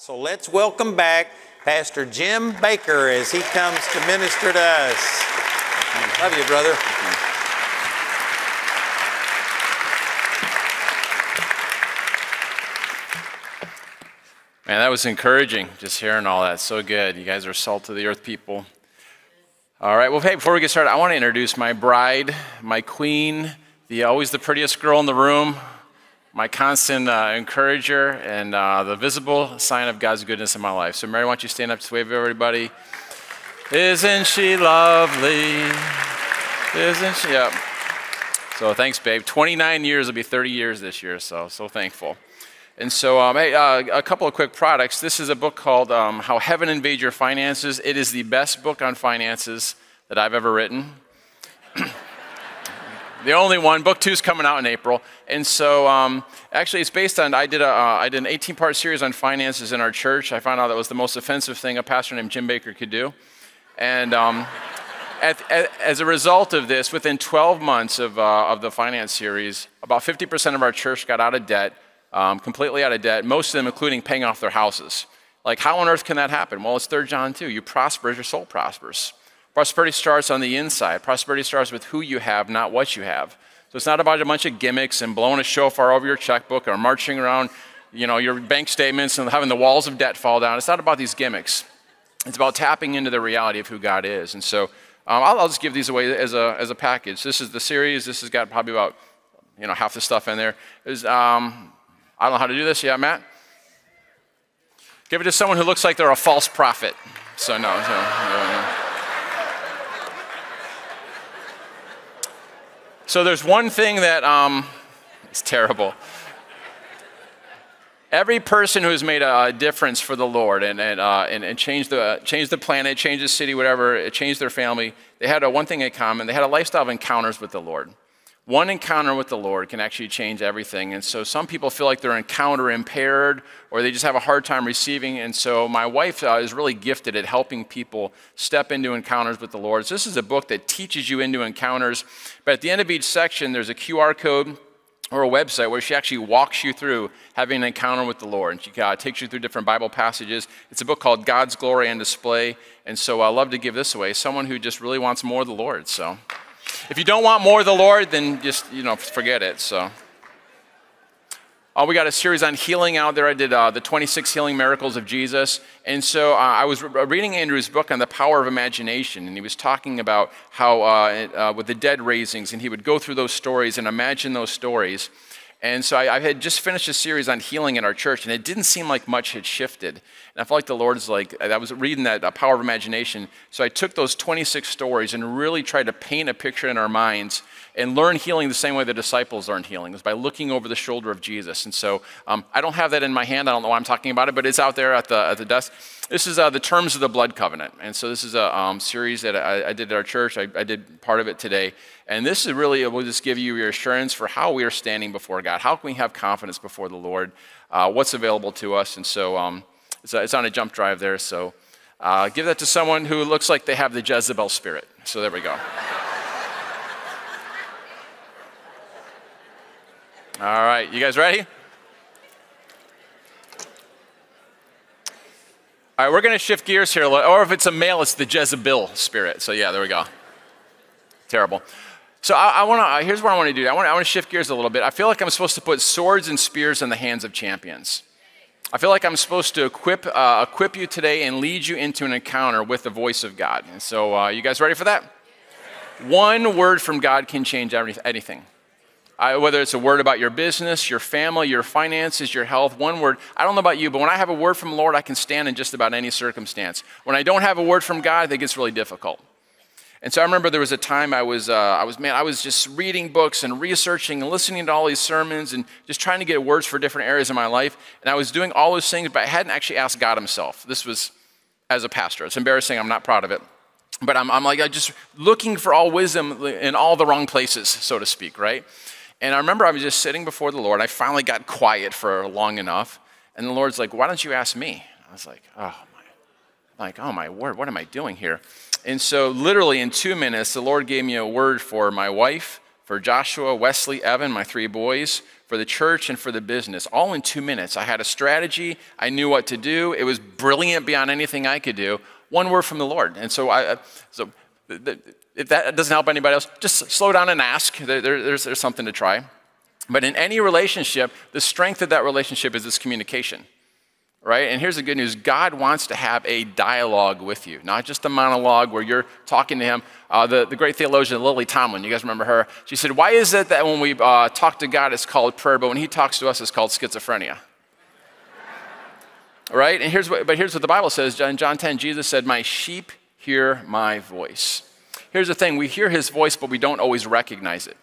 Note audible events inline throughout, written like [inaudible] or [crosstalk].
So let's welcome back Pastor Jim Baker as he comes to minister to us. Love you, brother. Man, that was encouraging, just hearing all that. So good. You guys are salt of the earth people. All right, well, hey, before we get started, I want to introduce my bride, my queen, the always the prettiest girl in the room, my constant uh, encourager, and uh, the visible sign of God's goodness in my life. So, Mary, why don't you stand up, just wave everybody. Isn't she lovely? Isn't she? Yep. So, thanks, babe. 29 years will be 30 years this year, so, so thankful. And so, um, hey, uh, a couple of quick products. This is a book called um, How Heaven Invades Your Finances. It is the best book on finances that I've ever written. [clears throat] the only one. Book two is coming out in April. And so, um, actually, it's based on, I did, a, uh, I did an 18 part series on finances in our church. I found out that was the most offensive thing a pastor named Jim Baker could do. And um, at, at, as a result of this, within 12 months of, uh, of the finance series, about 50% of our church got out of debt um, completely out of debt, most of them including paying off their houses. Like, how on earth can that happen? Well, it's 3 John 2. You prosper as your soul prospers. Prosperity starts on the inside. Prosperity starts with who you have, not what you have. So it's not about a bunch of gimmicks and blowing a shofar over your checkbook or marching around, you know, your bank statements and having the walls of debt fall down. It's not about these gimmicks. It's about tapping into the reality of who God is. And so um, I'll, I'll, just give these away as a, as a package. This is the series. This has got probably about, you know, half the stuff in there. Is um, I don't know how to do this. Yeah, Matt? Give it to someone who looks like they're a false prophet. So, no. So, no. So there's one thing that um, is terrible. Every person who has made a difference for the Lord and, and, uh, and, and changed, the, changed the planet, changed the city, whatever, changed their family, they had a, one thing in common. They had a lifestyle of encounters with the Lord one encounter with the Lord can actually change everything. And so some people feel like they're encounter impaired or they just have a hard time receiving. And so my wife uh, is really gifted at helping people step into encounters with the Lord. So this is a book that teaches you into encounters. But at the end of each section, there's a QR code or a website where she actually walks you through having an encounter with the Lord. And she uh, takes you through different Bible passages. It's a book called God's Glory on Display. And so I love to give this away. Someone who just really wants more of the Lord. So. If you don't want more of the Lord, then just, you know, forget it. So. Uh, we got a series on healing out there. I did uh, the 26 healing miracles of Jesus. And so uh, I was re- reading Andrew's book on the power of imagination. And he was talking about how, uh, uh, with the dead raisings, and he would go through those stories and imagine those stories. And so I, I, had just finished a series on healing in our church, and it didn't seem like much had shifted. And I felt like the Lord's like, I was reading that uh, Power of Imagination. So I took those 26 stories and really tried to paint a picture in our minds and learn healing the same way the disciples learned healing, is by looking over the shoulder of Jesus. And so um, I don't have that in my hand. I don't know why I'm talking about it, but it's out there at the, at the desk. This is uh, the terms of the blood covenant. And so this is a um, series that I, I, did at our church. I, I, did part of it today. And this is really, will just give you your assurance for how we are standing before God. How can we have confidence before the Lord? Uh, what's available to us? And so um, it's, a, it's, on a jump drive there. So uh, give that to someone who looks like they have the Jezebel spirit. So there we go. All right, you guys ready? All right, we're going to shift gears here. Or if it's a male, it's the Jezebel spirit. So, yeah, there we go. Terrible. So, I, I want to, uh, here's what I want to do. I want, to shift gears a little bit. I feel like I'm supposed to put swords and spears in the hands of champions. I feel like I'm supposed to equip, uh, equip you today and lead you into an encounter with the voice of God. And so, uh, you guys ready for that? One word from God can change anything. I, whether it's a word about your business, your family, your finances, your health, one word. I don't know about you, but when I have a word from the Lord, I can stand in just about any circumstance. When I don't have a word from God, it gets really difficult. And so I remember there was a time I was, uh, I was, man, I was just reading books and researching and listening to all these sermons and just trying to get words for different areas of my life. And I was doing all those things, but I hadn't actually asked God Himself. This was as a pastor. It's embarrassing. I'm not proud of it. But I'm, I'm like, I just looking for all wisdom in all the wrong places, so to speak, right? And I remember I was just sitting before the Lord. I finally got quiet for long enough. And the Lord's like, Why don't you ask me? I was like, Oh, my. like, oh my word, what am I doing here? And so, literally in two minutes, the Lord gave me a word for my wife, for Joshua, Wesley, Evan, my three boys, for the church, and for the business, all in two minutes. I had a strategy. I knew what to do. It was brilliant beyond anything I could do. One word from the Lord. And so, I, uh, so if that doesn't help anybody else, just slow down and ask. There, there, there's, there's something to try. But in any relationship, the strength of that relationship is this communication right? And here's the good news God wants to have a dialogue with you, not just a monologue where you're talking to Him. Uh, the, the great theologian Lily Tomlin, you guys remember her? She said, Why is it that when we uh, talk to God, it's called prayer, but when He talks to us, it's called schizophrenia? [laughs] right? And here's what, but here's what the Bible says. In John 10, Jesus said, My sheep hear my voice. Here's the thing we hear His voice, but we don't always recognize it.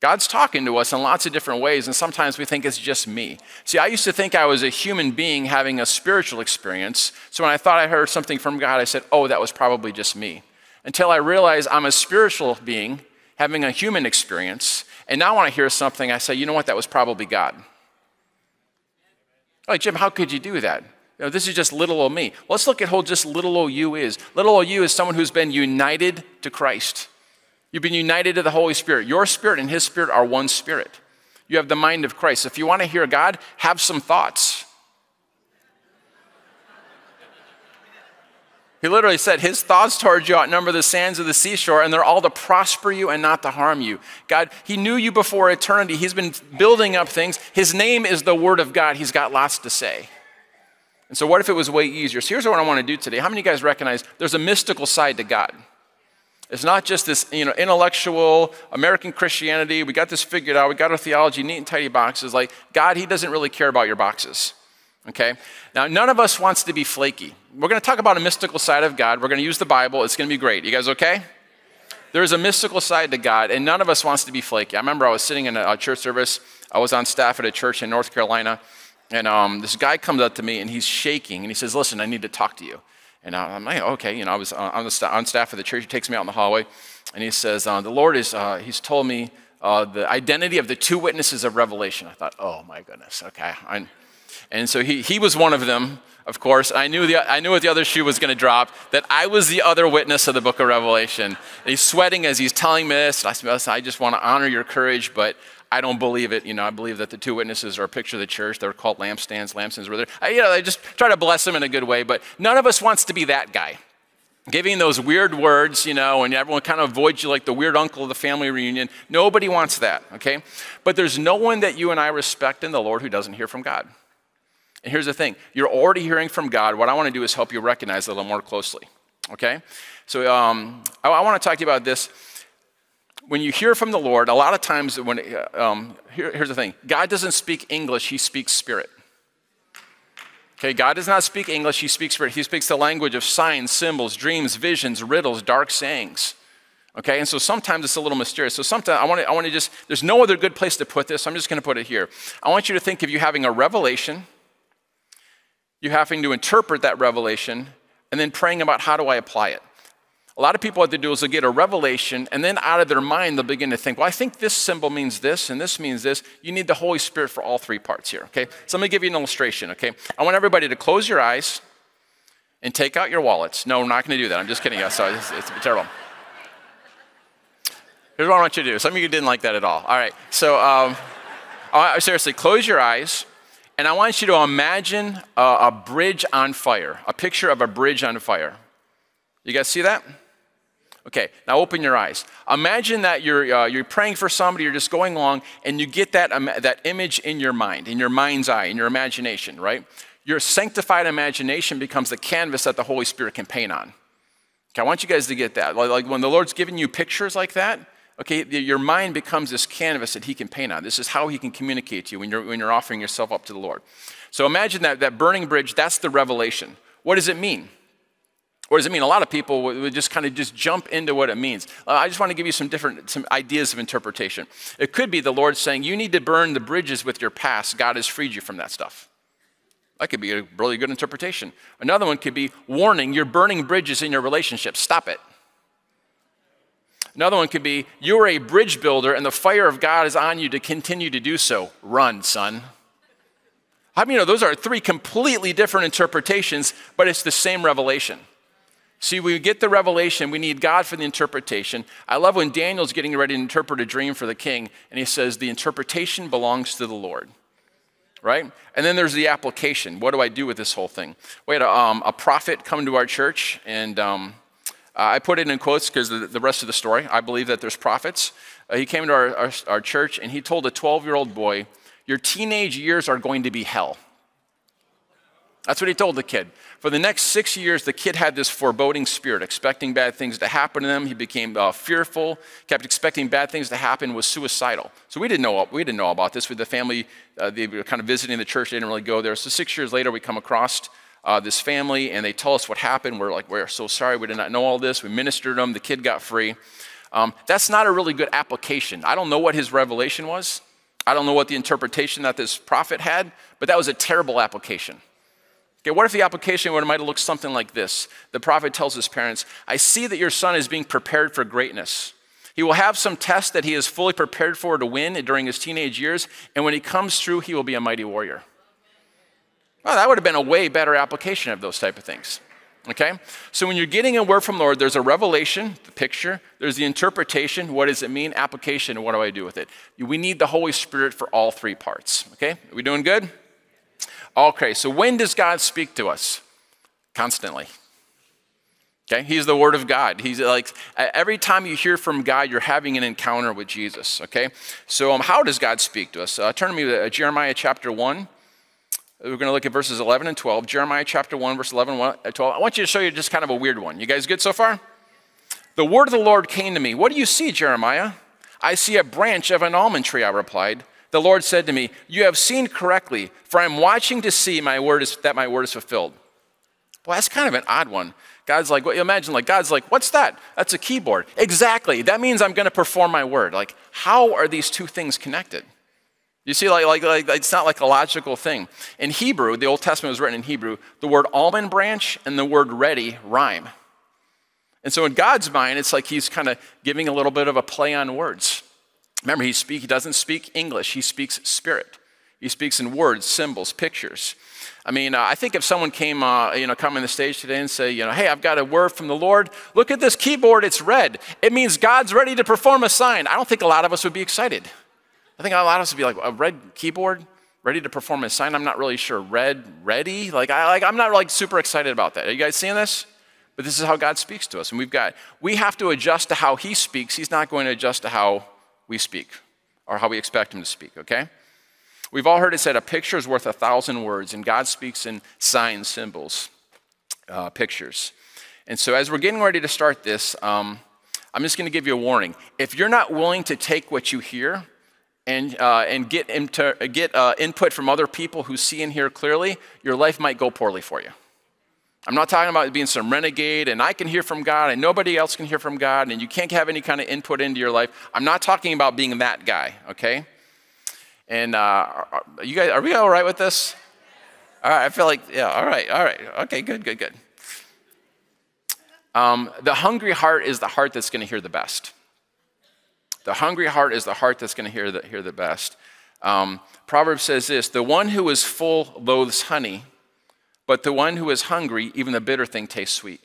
God's talking to us in lots of different ways, and sometimes we think it's just me. See, I used to think I was a human being having a spiritual experience. So when I thought I heard something from God, I said, oh, that was probably just me. Until I realized I'm a spiritual being having a human experience, and now when I hear something, I say, you know what, that was probably God. Like, Jim, how could you do that? You know, this is just little old me. Let's look at who just little old you is. Little old you is someone who's been united to Christ. You've been united to the Holy Spirit. Your spirit and His spirit are one spirit. You have the mind of Christ. If you want to hear God, have some thoughts. He literally said, His thoughts towards you outnumber the sands of the seashore, and they're all to prosper you and not to harm you. God, He knew you before eternity. He's been building up things. His name is the Word of God. He's got lots to say. And so, what if it was way easier? So, here's what I want to do today. How many of you guys recognize there's a mystical side to God? It's not just this, you know, intellectual American Christianity. We got this figured out. We got our theology neat and tidy boxes. Like God, He doesn't really care about your boxes. Okay. Now, none of us wants to be flaky. We're going to talk about a mystical side of God. We're going to use the Bible. It's going to be great. You guys okay? There's a mystical side to God, and none of us wants to be flaky. I remember I was sitting in a church service. I was on staff at a church in North Carolina, and um, this guy comes up to me and he's shaking and he says, "Listen, I need to talk to you." And I'm like, okay, you know, I was on, the st- on staff of the church. He takes me out in the hallway, and he says, uh, the Lord is, uh, he's told me uh, the identity of the two witnesses of Revelation. I thought, oh my goodness, okay. I, and so he, he was one of them, of course. I knew, the, I knew what the other shoe was going to drop, that I was the other witness of the book of Revelation. And he's sweating as he's telling me this. I said, I just want to honor your courage, but I don't believe it. You know, I believe that the two witnesses are a picture of the church. They're called lampstands. Lampstands were there. I, you know, I just try to bless them in a good way, but none of us wants to be that guy. Giving those weird words, you know, and everyone kind of avoids you like the weird uncle of the family reunion. Nobody wants that, okay? But there's no one that you and I respect in the Lord who doesn't hear from God. And here's the thing you're already hearing from God. What I want to do is help you recognize it a little more closely, okay? So um, I, I want to talk to you about this when you hear from the Lord, a lot of times when um, here, here's the thing: God doesn't speak English; He speaks Spirit. Okay, God does not speak English; He speaks Spirit. He speaks the language of signs, symbols, dreams, visions, riddles, dark sayings. Okay, and so sometimes it's a little mysterious. So sometimes I want to, I want to just, there's no other good place to put this. I'm just going to put it here. I want you to think of you having a revelation, you having to interpret that revelation, and then praying about how do I apply it. A lot of people, what they do is they get a revelation, and then out of their mind, they'll begin to think, well, I think this symbol means this, and this means this. You need the Holy Spirit for all three parts here, okay? So let me give you an illustration, okay? I want everybody to close your eyes and take out your wallets. No, we're not going to do that. I'm just kidding. Sorry, it's, it's terrible. Here's what I want you to do. Some of you didn't like that at all. All right, so um, seriously, close your eyes, and I want you to imagine a, a bridge on fire, a picture of a bridge on fire. You guys see that? Okay, now open your eyes. Imagine that you're, uh, you're praying for somebody, you're just going along, and you get that, um, that image in your mind, in your mind's eye, in your imagination, right? Your sanctified imagination becomes the canvas that the Holy Spirit can paint on. Okay, I want you guys to get that. Like, like when the Lord's giving you pictures like that, okay, your mind becomes this canvas that He can paint on. This is how He can communicate to you when you're, when you're offering yourself up to the Lord. So imagine that, that burning bridge, that's the revelation. What does it mean? What does it mean? A lot of people would just kind of just jump into what it means. Uh, I just want to give you some different some ideas of interpretation. It could be the Lord saying, you need to burn the bridges with your past. God has freed you from that stuff. That could be a really good interpretation. Another one could be warning, you're burning bridges in your relationship. Stop it. Another one could be, you're a bridge builder and the fire of God is on you to continue to do so. Run, son. I mean, you know those are three completely different interpretations, but it's the same revelation? See, we get the revelation, we need God for the interpretation. I love when Daniel's getting ready to interpret a dream for the king, and he says, The interpretation belongs to the Lord. Right? And then there's the application. What do I do with this whole thing? We had a, um, a prophet come to our church, and um, I put it in quotes because the, the, rest of the story, I believe that there's prophets. Uh, he came to our, our, our church, and he told a 12 year old boy, Your teenage years are going to be hell. That's what he told the kid. For the next six years, the kid had this foreboding spirit, expecting bad things to happen to them. He became uh, fearful, kept expecting bad things to happen, was suicidal. So we didn't know, we didn't know about this. With the family, uh, they were kind of visiting the church, they didn't really go there. So six years later, we come across uh, this family, and they tell us what happened. We're like, we're so sorry, we did not know all this. We ministered to them, the kid got free. Um, that's not a really good application. I don't know what his revelation was. I don't know what the interpretation that this prophet had, but that was a terrible application. Okay, what if the application would might have looked something like this? The prophet tells his parents, I see that your son is being prepared for greatness. He will have some test that he is fully prepared for to win during his teenage years, and when he comes through, he will be a mighty warrior. Well, that would have been a way better application of those type of things. Okay? So when you're getting a word from the Lord, there's a revelation, the picture, there's the interpretation, what does it mean, application, and what do I do with it? We need the Holy Spirit for all three parts. Okay? Are we doing good? Okay, so when does God speak to us? Constantly. Okay, he's the Word of God. He's like every time you hear from God, you're having an encounter with Jesus. Okay, so um, how does God speak to us? Uh, turn to me to uh, Jeremiah chapter 1. We're going to look at verses 11 and 12. Jeremiah chapter 1, verse 11 and uh, 12. I want you to show you just kind of a weird one. You guys good so far? The word of the Lord came to me. What do you see, Jeremiah? I see a branch of an almond tree, I replied. The Lord said to me, You have seen correctly, for I'm watching to see my word is, that my word is fulfilled. Well, that's kind of an odd one. God's like, well, you imagine, like, God's like, what's that? That's a keyboard. Exactly. That means I'm going to perform my word. Like, how are these two things connected? You see, like, like, like, it's not like a logical thing. In Hebrew, the Old Testament was written in Hebrew, the word almond branch and the word ready rhyme. And so in God's mind, it's like he's kind of giving a little bit of a play on words. Remember, he, speak, he doesn't speak English, he speaks spirit. He speaks in words, symbols, pictures. I mean, uh, I think if someone came, uh, you know, come on the stage today and say, you know, hey, I've got a word from the Lord. Look at this keyboard, it's red. It means God's ready to perform a sign. I don't think a lot of us would be excited. I think a lot of us would be like, a red keyboard, ready to perform a sign. I'm not really sure. Red, ready? Like, I, like, I'm not like super excited about that. Are you guys seeing this? But this is how God speaks to us. And we've got, we have to adjust to how He speaks. He's not going to adjust to how we speak or how we expect him to speak, okay? We've all heard it said a picture is worth a thousand words, and God speaks in signs, symbols, uh, pictures. And so, as we're getting ready to start this, um, I'm just going to give you a warning. If you're not willing to take what you hear and, uh, and get, into, get uh, input from other people who see and hear clearly, your life might go poorly for you. I'm not talking about being some renegade and I can hear from God and nobody else can hear from God and you can't have any kind of input into your life. I'm not talking about being that guy, okay? And uh, you guys, are we all right with this? All right, I feel like, yeah, all right, all right. Okay, good, good, good. Um, the hungry heart is the heart that's going to hear the best. The hungry heart is the heart that's going to hear the, hear the best. Um, Proverbs says this The one who is full loathes honey but the one who is hungry, even the bitter thing tastes sweet.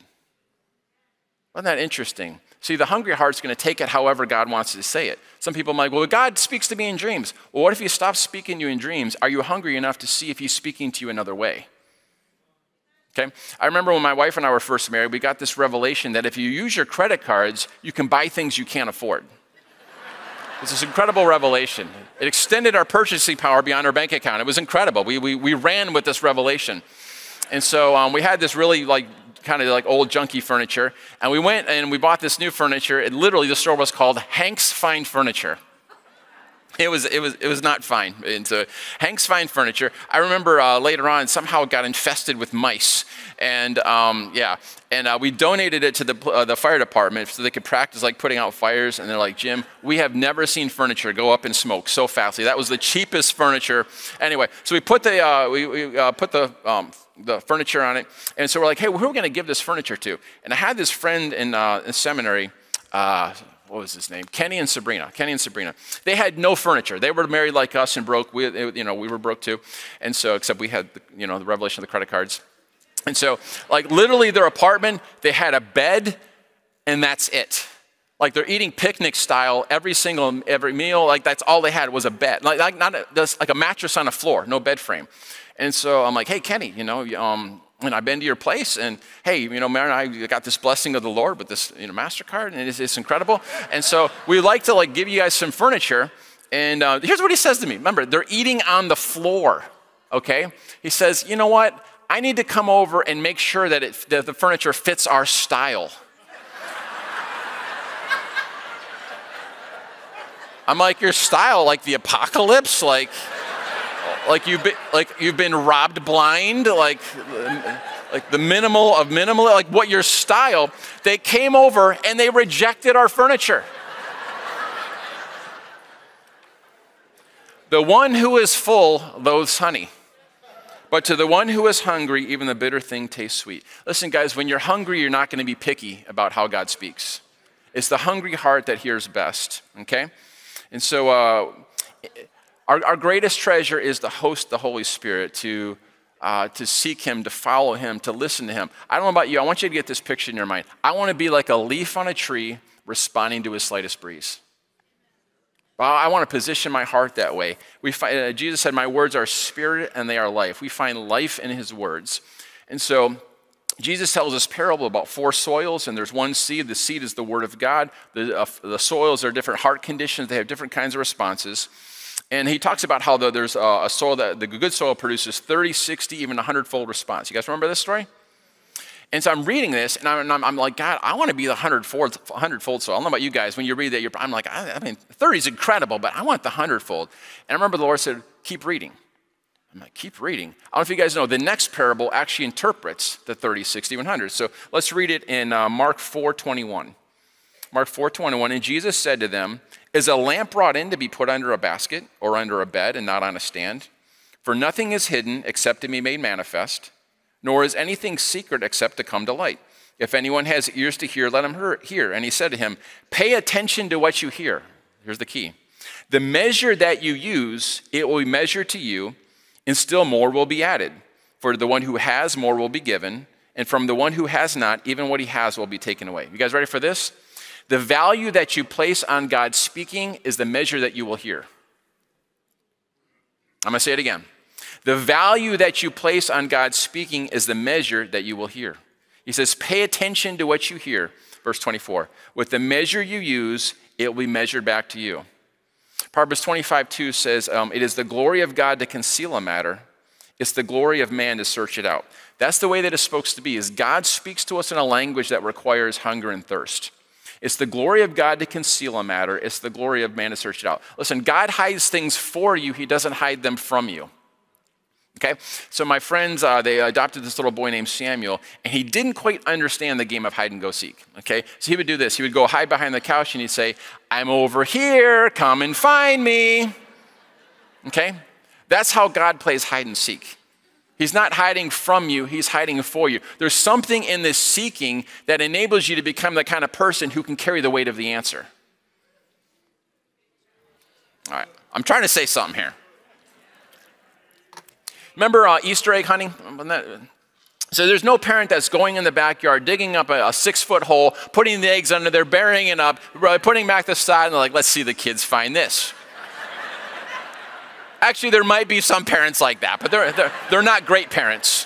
Isn't that interesting? See, the hungry heart's going to take it however God wants to say it. Some people might well, God speaks to me in dreams. Well, what if he stops speaking to you in dreams? Are you hungry enough to see if he's speaking to you another way? Okay? I remember when my wife and I were first married, we got this revelation that if you use your credit cards, you can buy things you can't afford. [laughs] It's this incredible revelation. It extended our purchasing power beyond our bank account. It was incredible. We, we, we ran with this revelation. And so um, we had this really like kind of like old junky furniture. And we went and we bought this new furniture. And literally the store was called Hank's Fine Furniture. It was, it, was, it was not fine. And so Hank's Fine Furniture, I remember uh, later on somehow it got infested with mice. And um, yeah, and uh, we donated it to the, uh, the fire department so they could practice like putting out fires. And they're like, Jim, we have never seen furniture go up in smoke so fastly. That was the cheapest furniture. Anyway, so we put the, uh, we, we uh, put the um, the furniture on it. And so we're like, hey, who are we going to give this furniture to? And I had this friend in, uh, in seminary. Uh, what was his name? Kenny and Sabrina. Kenny and Sabrina. They had no furniture. They were married like us and broke. We, you know, we were broke too. And so, except we had, the, you know, the revelation of the credit cards. And so, like, literally, their apartment, they had a bed, and that's it. Like, they're eating picnic style every single every meal. Like, that's all they had was a bed, like, like not a, like a mattress on a floor, no bed frame. And so I'm like, hey, Kenny, you know, um, and I've been to your place, and hey, you know, Mary and I got this blessing of the Lord with this, you know, Mastercard, and it's, it's incredible. And so we like to like give you guys some furniture. And uh, here's what he says to me. Remember, they're eating on the floor. Okay? He says, you know what? I need to come over and make sure that, it, that the furniture fits our style. I'm like, your style, like the apocalypse, like, like you've been, like you've been robbed blind, like, like the minimal of minimal, like what your style. They came over and they rejected our furniture. the one who is full loathes honey. But to the one who is hungry, even the bitter thing tastes sweet. Listen, guys, when you're hungry, you're not going to be picky about how God speaks. It's the hungry heart that hears best, okay? And so, uh, our, our greatest treasure is to host the Holy Spirit, to, uh, to seek Him, to follow Him, to listen to Him. I don't know about you, I want you to get this picture in your mind. I want to be like a leaf on a tree responding to His slightest breeze. I want to position my heart that way. We find, uh, Jesus said, My words are spirit and they are life. We find life in his words. And so Jesus tells us parable about four soils, and there's one seed. The seed is the word of God. The, uh, the soils are different heart conditions, they have different kinds of responses. And he talks about how the, there's a, soil that the good soil produces 30, 60, even 100 fold response. You guys remember this story? And so I'm reading this, and I'm, I'm like, God, I want to be the hundredfold, hundredfold soil. I don't know about you guys. When you read that, I'm like, I, I mean, 30 is incredible, but I want the hundredfold. And I remember the Lord said, keep reading. I'm like, keep reading. I don't know if you guys know, the next parable actually interprets the 30, 60, 100. So let's read it in uh, Mark 4 21. Mark 4 21. And Jesus said to them, Is a lamp brought in to be put under a basket or under a bed and not on a stand? For nothing is hidden except to be made manifest nor is anything secret except to come to light. If anyone has ears to hear, let him hear. And he said to him, Pay attention to what you hear. Here's the key the measure that you use, it will be measured to you, and still more will be added. For the one who has, more will be given, and from the one who has not, even what he has will be taken away. You guys ready for this? The value that you place on God speaking is the measure that you will hear. I'm going to say it again. The value that you place on God speaking is the measure that you will hear. He says, Pay attention to what you hear. Verse 24. With the measure you use, it will be measured back to you. Proverbs 25 2 says, um, It is the glory of God to conceal a matter, it's the glory of man to search it out. That's the way that it's supposed to be, is God speaks to us in a language that requires hunger and thirst. It's the glory of God to conceal a matter. It's the glory of man to search it out. Listen, God hides things for you. He doesn't hide them from you. Okay, so my friends, uh, they adopted this little boy named Samuel, and he didn't quite understand the game of hide and go seek. Okay, so he would do this. He would go hide behind the couch and he'd say, I'm over here, come and find me. Okay, that's how God plays hide and seek. He's not hiding from you, he's hiding for you. There's something in this seeking that enables you to become the kind of person who can carry the weight of the answer. All right, I'm trying to say something here. Remember uh, Easter egg hunting? So there's no parent that's going in the backyard, digging up a, a, six foot hole, putting the eggs under there, burying it up, putting back the side, and they're like, let's see the kids find this. Actually, there might be some parents like that, but they're, they're, they're not great parents.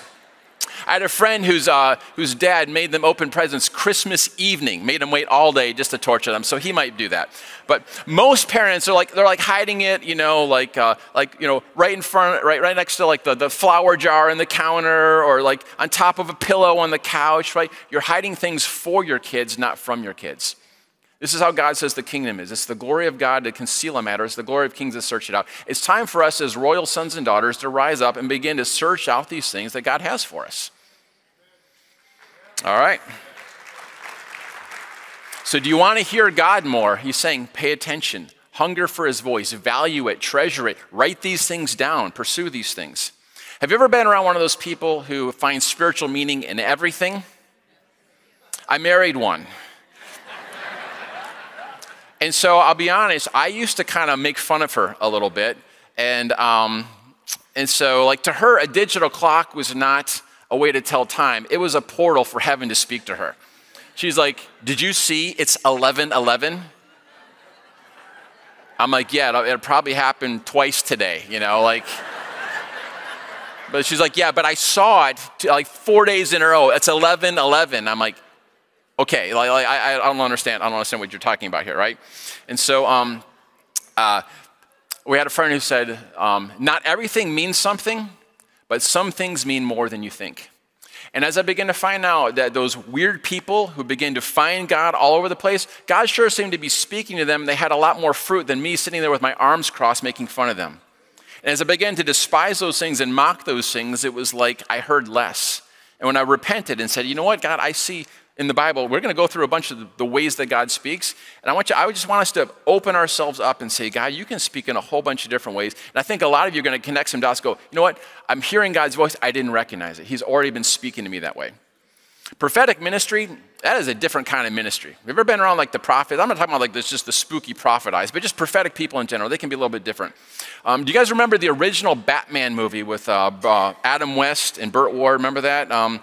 I had a friend whose, uh, whose dad made them open presents Christmas evening, made them wait all day just to torture them. So he might do that. But most parents are like, they're like hiding it, you know, like, uh, like you know, right in front, right, right next to like the, the flour jar in the counter or like on top of a pillow on the couch, right? You're hiding things for your kids, not from your kids. This is how God says the kingdom is. It's the glory of God to conceal a matter. It's the glory of kings to search it out. It's time for us as royal sons and daughters to rise up and begin to search out these things that God has for us. All right. So, do you want to hear God more? He's saying, pay attention, hunger for his voice, value it, treasure it, write these things down, pursue these things. Have you ever been around one of those people who find spiritual meaning in everything? I married one. And so I'll be honest, I used to kind of make fun of her a little bit. And, um, and so, like, to her, a digital clock was not a way to tell time. It was a portal for heaven to speak to her. She's like, Did you see it's 11 11? I'm like, Yeah, it'll probably happen twice today, you know, like. [laughs] But she's like, Yeah, but I saw it like four days in a row. It's 11 11. I'm like, Okay, like, like I, I don't understand. I don't understand what you're talking about here, right? And so, um, uh, we had a friend who said, um, Not everything means something, but some things mean more than you think. And as I begin to find out that those weird people who begin to find God all over the place, God sure seemed to be speaking to them. They had a lot more fruit than me sitting there with my arms crossed making fun of them. And as I began to despise those things and mock those things, it was like I heard less. And when I repented and said, you know what, God, I see in the Bible, we're going to go through a bunch of the ways that God speaks. And I want you, I just want us to open ourselves up and say, God, you can speak in a whole bunch of different ways. And I think a lot of you are going to connect some dots, go, you know what? I'm hearing God's voice. I didn't recognize it. He's already been speaking to me that way. Prophetic ministry, that is a different kind of ministry. Have you ever been around like the prophets? I'm not talking about like this, just the spooky prophet eyes, but just prophetic people in general. They can be a little bit different. Um, do you guys remember the original Batman movie with uh, uh, Adam West and Burt Ward? Remember that? Um,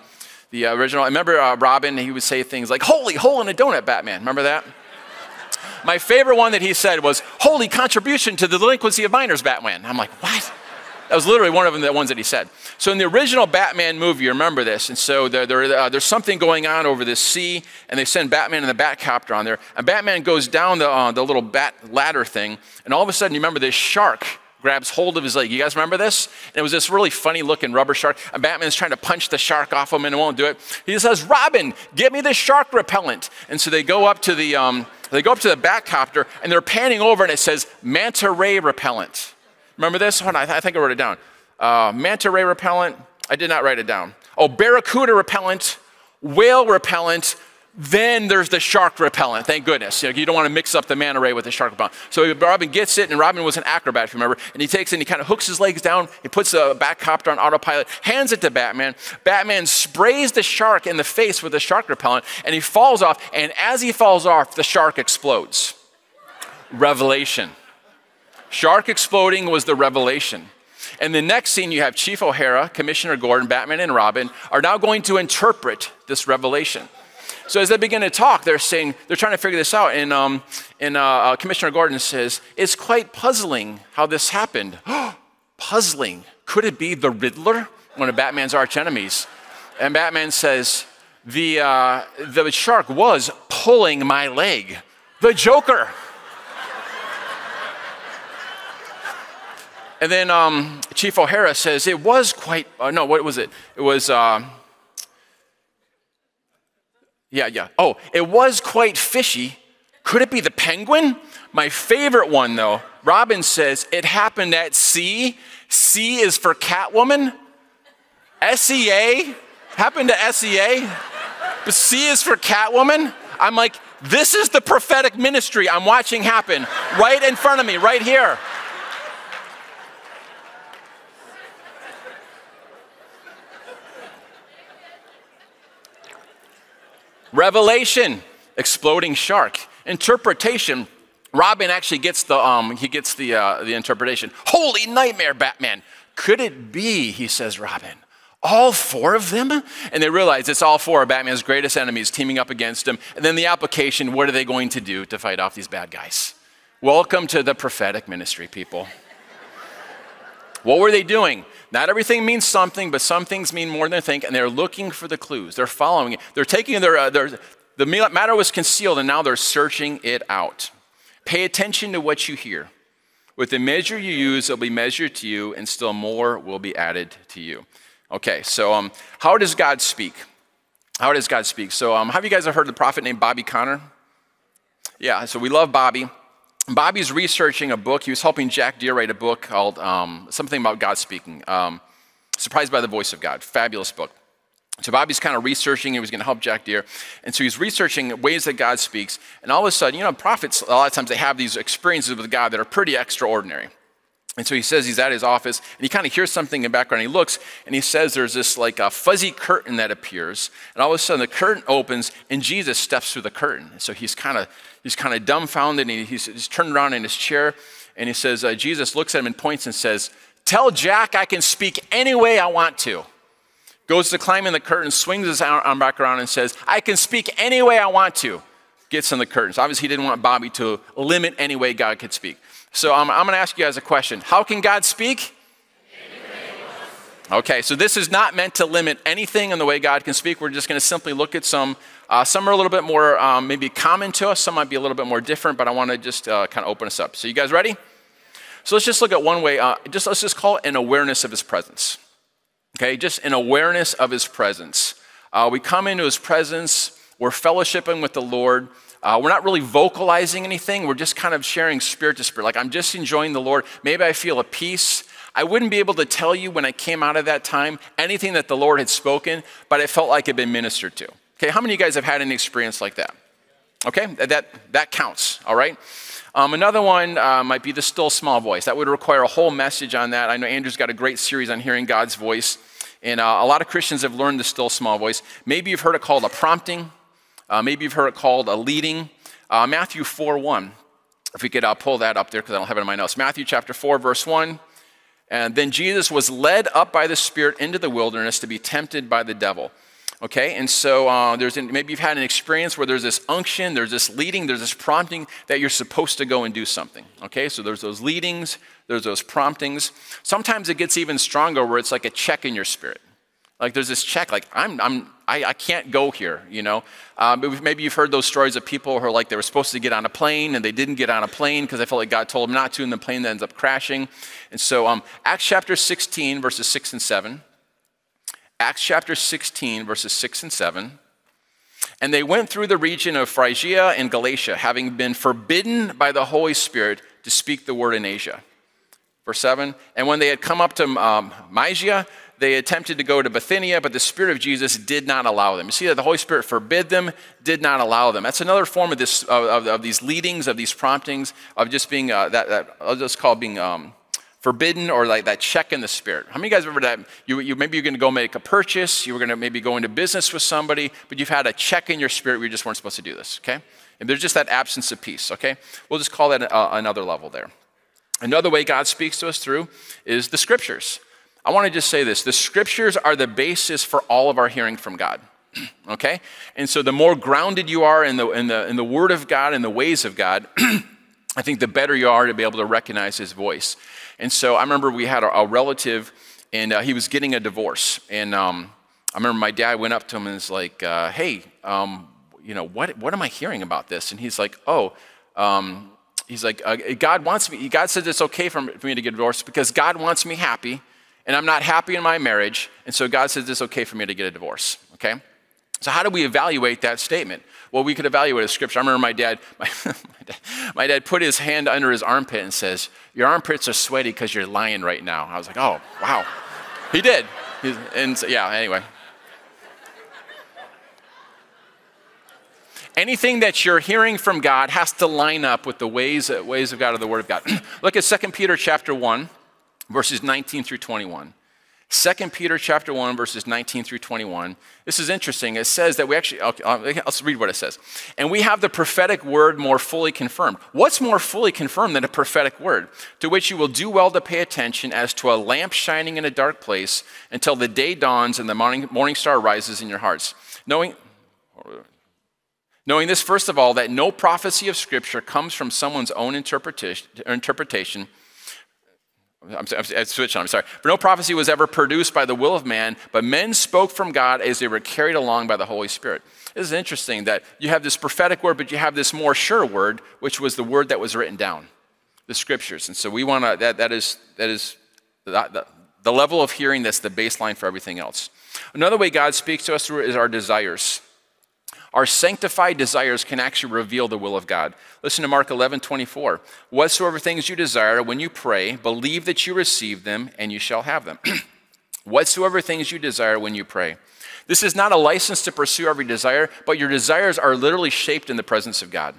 the original. I remember uh, Robin, he would say things like, Holy hole in a donut, Batman. Remember that? My favorite one that he said was, Holy contribution to the delinquency of minors, Batman. I'm like, What? That was literally one of the ones that he said. So in the original Batman movie, you remember this, and so uh, there's something going on over this sea, and they send Batman and the Batcopter on there, and Batman goes down the, uh, the little bat ladder thing, and all of a sudden, you remember this shark grabs hold of his leg. You guys remember this? And it was this really funny looking rubber shark. And Batman's trying to punch the shark off him and it won't do it. He says, Robin, get me the shark repellent. And so they go up to the, um, they go up to the Batcopter and they're panning over and it says manta ray repellent. Remember this? Hold on, I think I wrote it down. Uh, manta ray repellent. I did not write it down. Oh, barracuda repellent, whale repellent, then there's the shark repellent. Thank goodness. You, know, you don't want to mix up the manta ray with the shark repellent. So Robin gets it, and Robin was an acrobat, if you remember. And he takes it and he kind of hooks his legs down. He puts the Batcopter on autopilot, hands it to Batman. Batman sprays the shark in the face with the shark repellent, and he falls off. And as he falls off, the shark explodes. Revelation. Shark exploding was the revelation. And the next scene, you have Chief O'Hara, Commissioner Gordon, Batman, and Robin are now going to interpret this revelation. So as they begin to talk, they're saying, they're trying to figure this out. And, um, and uh, uh, Commissioner Gordon says, it's quite puzzling how this happened. [gasps] puzzling. Could it be the Riddler, one of Batman's arch enemies? And Batman says, the, uh, the shark was pulling my leg. The Joker. and then um, Chief O'Hara says, it was quite, uh, no, what was it? It was, uh, yeah, yeah. Oh, it was quite fishy. Could it be the penguin? My favorite one, though, Robin says it happened at sea. C is for Catwoman. SEA happened to SEA. But C is for Catwoman. I'm like, this is the prophetic ministry I'm watching happen right in front of me, right here. Revelation, exploding shark. Interpretation, Robin actually gets the, um, he gets the, uh, the interpretation. Holy nightmare, Batman. Could it be, he says, Robin, all four of them? And they realize it's all four of Batman's greatest enemies teaming up against him. And then the application what are they going to do to fight off these bad guys? Welcome to the prophetic ministry, people. what were they doing? Not everything means something, but some things mean more than they think, and they're looking for the clues. They're following it. They're taking their, uh, their the matter was concealed, and now they're searching it out. Pay attention to what you hear. With the measure you use, it'll be measured to you, and still more will be added to you. Okay, so um, how does God speak? How does God speak? So, um, have you guys heard the prophet named Bobby Conner? Yeah, so we love Bobby. Bobby's researching a book. He was helping Jack Deere write a book called um, Something About God Speaking. Um, Surprised by the Voice of God. Fabulous book. So Bobby's kind of researching, he was going to help Jack Deere. And so he's researching ways that God speaks. And all of a sudden, you know, prophets, a lot of times they have these experiences with God that are pretty extraordinary. And so he says he's at his office and he kind of hears something in the background. He looks and he says there's this like a fuzzy curtain that appears. And all of a sudden the curtain opens and Jesus steps through the curtain. so he's kind of he's kind of dumbfounded and he's, he's, turned around in his chair and he says, uh, Jesus looks at him and points and says, Tell Jack I can speak any way I want to. goes to climb in the curtain, swings his arm back around, and says, I can speak any way I want to. Gets in the curtains. Obviously, he didn't want Bobby to limit any way God could speak. So um, I'm going to ask you guys a question How can God speak? Okay, so this is not meant to limit anything in the way God can speak. We're just going to simply look at some. Uh, some are a little bit more um, maybe common to us. Some might be a little bit more different, but I want to just uh, kind of open us up. So you guys ready? So let's just look at one way. Uh, just let's just call it an awareness of His presence. Okay, just an awareness of His presence. Uh, we come into His presence. We're fellowshipping with the Lord. Uh, we're not really vocalizing anything. We're just kind of sharing spirit to spirit. Like I'm just enjoying the Lord. Maybe I feel a peace. I wouldn't be able to tell you when I came out of that time anything that the Lord had spoken, but I felt like had been ministered to. Okay, how many of you guys have had an experience like that? Okay, that, that counts, all right? Um, another one uh, might be the still small voice. That would require a whole message on that. I know Andrew's got a great series on hearing God's voice, and uh, a lot of Christians have learned the still small voice. Maybe you've heard it called a prompting, uh, maybe you've heard it called a leading. Uh, Matthew 4 1, if we could uh, pull that up there because I don't have it in my notes. Matthew chapter 4, verse 1. And then Jesus was led up by the Spirit into the wilderness to be tempted by the devil. Okay, and so uh, there's an, maybe you've had an experience where there's this unction, there's this leading, there's this prompting that you're supposed to go and do something. Okay, so there's those leadings, there's those promptings. Sometimes it gets even stronger where it's like a check in your spirit. Like there's this check, like I'm, I'm, I, I can't go here, you know. Um, maybe you've heard those stories of people who are like they were supposed to get on a plane and they didn't get on a plane because they felt like God told them not to, and the plane ends up crashing. And so, um, Acts chapter 16, verses 6 and 7. Acts chapter 16, verses 6 and 7. And they went through the region of Phrygia and Galatia, having been forbidden by the Holy Spirit to speak the word in Asia. Verse 7 And when they had come up to um, Mysia, they attempted to go to Bithynia, but the Spirit of Jesus did not allow them. You see that the Holy Spirit forbid them, did not allow them. That's another form of this of, of, these leadings, of these promptings, of just being uh, that, that I'll just call being um, forbidden or like that check in the spirit. How many of you guys remember that? You, you maybe you're going to go make a purchase, you were going to maybe go into business with somebody, but you've had a check in your spirit where you just weren't supposed to do this. Okay, and there's just that absence of peace. Okay, we'll just call that uh, another level there. Another way God speaks to us through is the scriptures. I want to just say this the scriptures are the basis for all of our hearing from God. [clears throat] okay? And so the more grounded you are in the, in the, in the Word of God and the ways of God, [clears throat] I think the better you are to be able to recognize His voice. And so I remember we had a, a relative, and uh, he was getting a divorce. And um, I remember my dad went up to him and was like, uh, hey, um, you know, what, what am I hearing about this? And he's like, oh, um, he's like, uh, God wants me, God says it's okay for me to get divorced because God wants me happy and I'm not happy in my marriage, and so God says it's okay for me to get a divorce, okay? So, how do we evaluate that statement? Well, we could evaluate a scripture. I remember my dad, my, [laughs] my dad, my dad put his hand under his armpit and says, Your armpits are sweaty because you're lying right now. I was like, Oh, wow. he did. He's, and so, yeah, anyway. Anything that you're hearing from God has to line up with the ways, ways of God or the Word of God. [clears throat] Look at 2 Peter chapter 1 verses 19 through 21. 2 Peter chapter 1 verses 19 through 21. This is interesting. It says that we actually I'll, read what it says. And we have the prophetic word more fully confirmed. What's more fully confirmed than a prophetic word? To which you will do well to pay attention as to a lamp shining in a dark place until the day dawns and the morning, morning star rises in your hearts. Knowing Knowing this, first of all, that no prophecy of Scripture comes from someone's own interpretation, interpretation I'm, I'm, switched on, I'm sorry. For no prophecy was ever produced by the will of man, but men spoke from God as they were carried along by the Holy Spirit. This is interesting that you have this prophetic word, but you have this more sure word, which was the word that was written down, the scriptures. And so we want to, that, that is, that is the, the, the level of hearing that's the baseline for everything else. Another way God speaks to us through is our desires. Our sanctified desires can actually reveal the will of God. Listen to Mark 11, 24. Whatsoever things you desire when you pray, believe that you receive them and you shall have them. [clears throat] Whatsoever things you desire when you pray. This is not a license to pursue every desire, but your desires are literally shaped in the presence of God.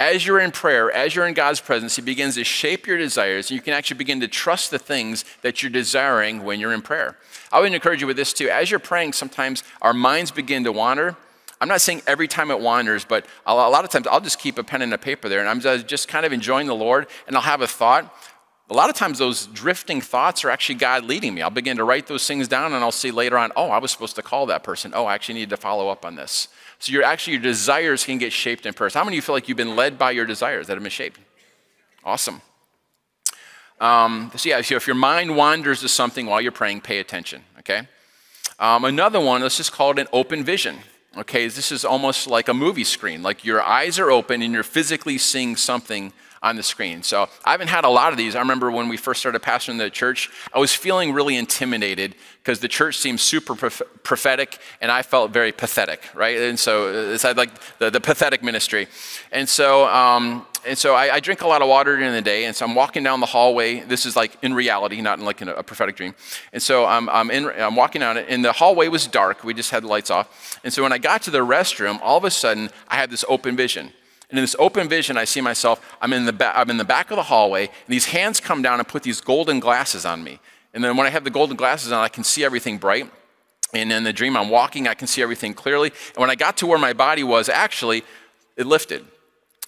As you're in prayer, as you're in God's presence, He begins to shape your desires, and you can actually begin to trust the things that you're desiring when you're in prayer. I would encourage you with this too. As you're praying, sometimes our minds begin to wander, I'm not saying every time it wanders, but a lot of times I'll just keep a pen and a paper there and I'm just kind of enjoying the Lord and I'll have a thought. a lot of times those drifting thoughts are actually God leading me. I'll begin to write those things down and I'll see later on, oh, I was supposed to call that person. Oh, I actually need to follow up on this. So you're actually, your desires can get shaped in person. How many of you feel like you've been led by your desires that have been shaped? Awesome. Um, so yeah, so if your mind wanders to something while you're praying, pay attention, okay? Um, another one, let's just call it an open vision. Okay, this is almost like a movie screen. Like your eyes are open and you're physically seeing something on the screen. So I haven't had a lot of these. I remember when we first started pastoring the church, I was feeling really intimidated because the church seemed super prophetic and I felt very pathetic, right? And so it's like the, the pathetic ministry. And so, um, and so I, I, drink a lot of water during the day. And so I'm walking down the hallway. This is like in reality, not in like in a, a prophetic dream. And so I'm, I'm, in, I'm walking down it and the hallway was dark. We just had the lights off. And so when I got to the restroom, all of a sudden I had this open vision. And in this open vision, I see myself, I'm in, the ba- I'm in the back of the hallway, and these hands come down and put these golden glasses on me. And then when I have the golden glasses on, I can see everything bright. And in the dream, I'm walking, I can see everything clearly. And when I got to where my body was, actually, it lifted.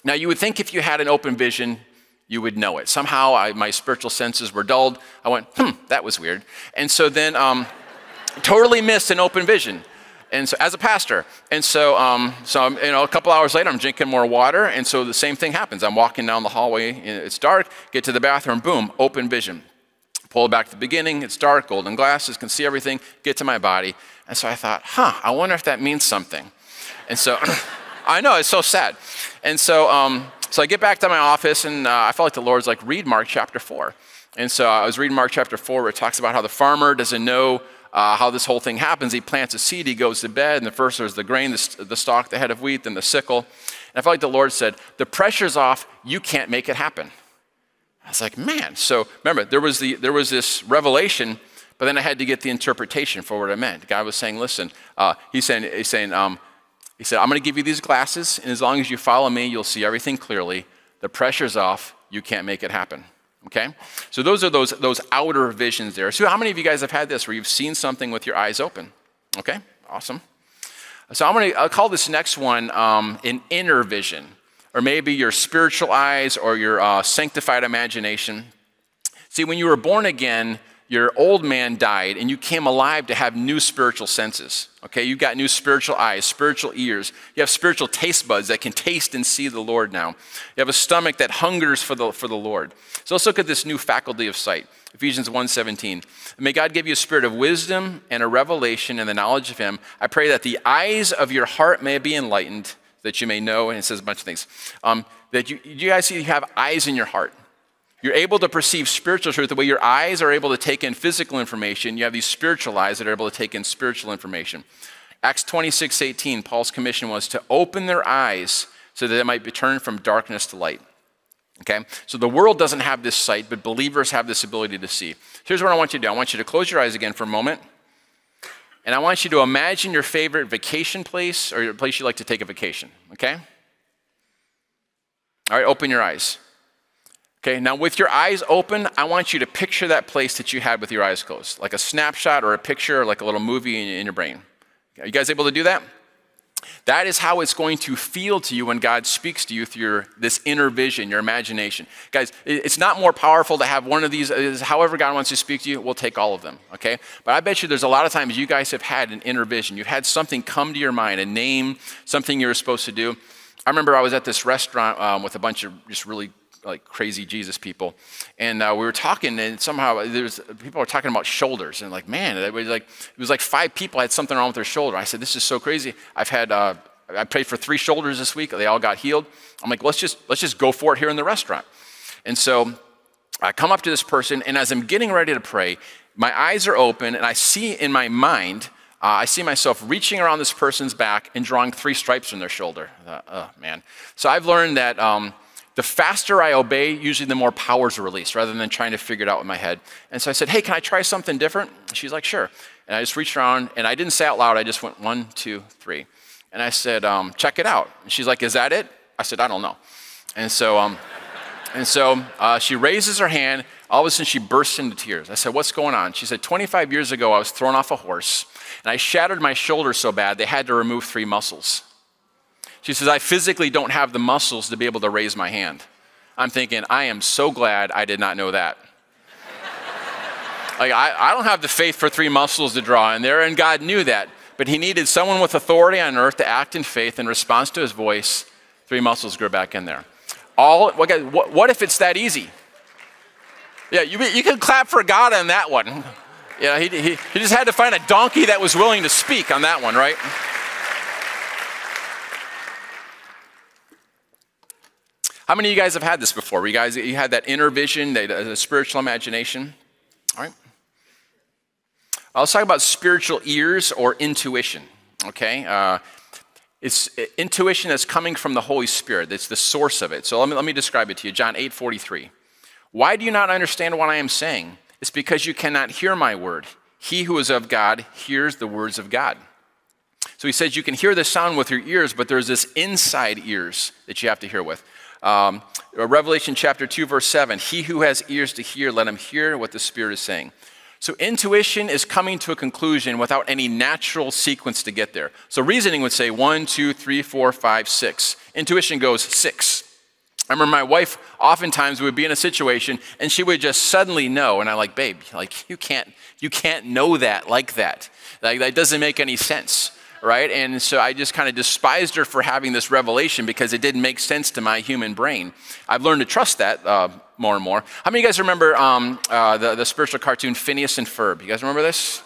Now, you would think if you had an open vision, you would know it. Somehow, I, my spiritual senses were dulled. I went, hmm, that was weird. And so then, um, totally missed an open vision and so as a pastor. And so, um, so I'm, you know, a couple hours later, I'm drinking more water, and so the same thing happens. I'm walking down the hallway, it's dark, get to the bathroom, boom, open vision. Pull back to the beginning, it's dark, golden glasses, can see everything, get to my body. And so I thought, huh, I wonder if that means something. And so, [clears throat] I know, it's so sad. And so, um, so I get back to my office, and uh, I felt like the Lord's like, read Mark chapter 4. And so I was reading Mark chapter 4, where it talks about how the farmer doesn't know uh, how this whole thing happens. He plants a seed, he goes to bed, and the first there's the grain, the, the stalk, the head of wheat, then the sickle. And I felt like the Lord said, The pressure's off, you can't make it happen. I was like, man. So remember, there was, the, there was this revelation, but then I had to get the interpretation for what it meant. God was saying, listen, uh, he's saying, he's saying um, he said, I'm going to give you these glasses, and as long as you follow me, you'll see everything clearly. The pressure's off, you can't make it happen. Okay? So those are those, those outer visions there. So how many of you guys have had this where you've seen something with your eyes open? Okay, awesome. So I'm going to call this next one um, an inner vision, or maybe your spiritual eyes or your uh, sanctified imagination. See, when you were born again, your old man died and you came alive to have new spiritual senses. Okay, you've got new spiritual eyes, spiritual ears. You have spiritual taste buds that can taste and see the Lord now. You have a stomach that hungers for the, for the Lord. So let's look at this new faculty of sight. Ephesians 1:17. May God give you a spirit of wisdom and a revelation and the knowledge of him. I pray that the eyes of your heart may be enlightened, that you may know, and it says a bunch of things. Um, that you, you guys see you have eyes in your heart. You're able to perceive spiritual truth the way your eyes are able to take in physical information. You have these spiritual eyes that are able to take in spiritual information. Acts 26, 18, Paul's commission was to open their eyes so that they might be turned from darkness to light. Okay? So the world doesn't have this sight, but believers have this ability to see. Here's what I want you to do I want you to close your eyes again for a moment. And I want you to imagine your favorite vacation place or your place you like to take a vacation. Okay? All right, open your eyes. Okay, now with your eyes open, I want you to picture that place that you had with your eyes closed, like a snapshot or a picture, or like a little movie in, your brain. Are you guys able to do that? That is how it's going to feel to you when God speaks to you through your, this inner vision, your imagination. Guys, it's not more powerful to have one of these, however God wants to speak to you, we'll take all of them, okay? But I bet you there's a lot of times you guys have had an inner vision. You've had something come to your mind, a name, something you were supposed to do. I remember I was at this restaurant um, with a bunch of just really like crazy Jesus people, and uh, we were talking, and somehow there's people were talking about shoulders, and like man, it was like it was like five people had something wrong with their shoulder. I said, this is so crazy. I've had uh, I prayed for three shoulders this week. They all got healed. I'm like, let's just let's just go for it here in the restaurant. And so I come up to this person, and as I'm getting ready to pray, my eyes are open, and I see in my mind. Uh, I see myself reaching around this person's back and drawing three stripes from their shoulder. Thought, oh, man. So I've learned that um, the faster I obey, usually the more powers are released rather than trying to figure it out in my head. And so I said, Hey, can I try something different? She's like, Sure. And I just reached around and I didn't say out loud, I just went one, two, three. And I said, um, Check it out. And she's like, Is that it? I said, I don't know. And so, um, and so uh, she raises her hand. All of a sudden, she bursts into tears. I said, What's going on? She said, 25 years ago, I was thrown off a horse and I shattered my shoulder so bad they had to remove three muscles. She says, I physically don't have the muscles to be able to raise my hand. I'm thinking, I am so glad I did not know that. Like, I, I don't have the faith for three muscles to draw in there, and God knew that. But He needed someone with authority on earth to act in faith in response to His voice. Three muscles grew back in there. All, what, what if it's that easy? Yeah, you, you can clap for God on that one. Yeah, he, he, he just had to find a donkey that was willing to speak on that one, right? How many of you guys have had this before? You guys, you had that inner vision, that spiritual imagination? All right. Let's talk about spiritual ears or intuition. Okay. Uh, it's intuition that's coming from the Holy Spirit. It's the source of it. So let me, let me describe it to you. John 8 43. Why do you not understand what I am saying? It's because you cannot hear my word. He who is of God hears the words of God. So he says you can hear the sound with your ears, but there's this inside ears that you have to hear with. Um, Revelation chapter 2, verse 7 He who has ears to hear, let him hear what the Spirit is saying. So intuition is coming to a conclusion without any natural sequence to get there. So reasoning would say one, two, three, four, five, six. Intuition goes six. I remember my wife oftentimes would be in a situation and she would just suddenly know, and I'm like, babe, like you can't, you can't know that like that. Like that doesn't make any sense right? And so I just kind of despised her for having this revelation because it didn't make sense to my human brain. I've learned to trust that uh, more and more. How many of you guys remember um, uh, the, the spiritual cartoon Phineas and Ferb? You guys remember this?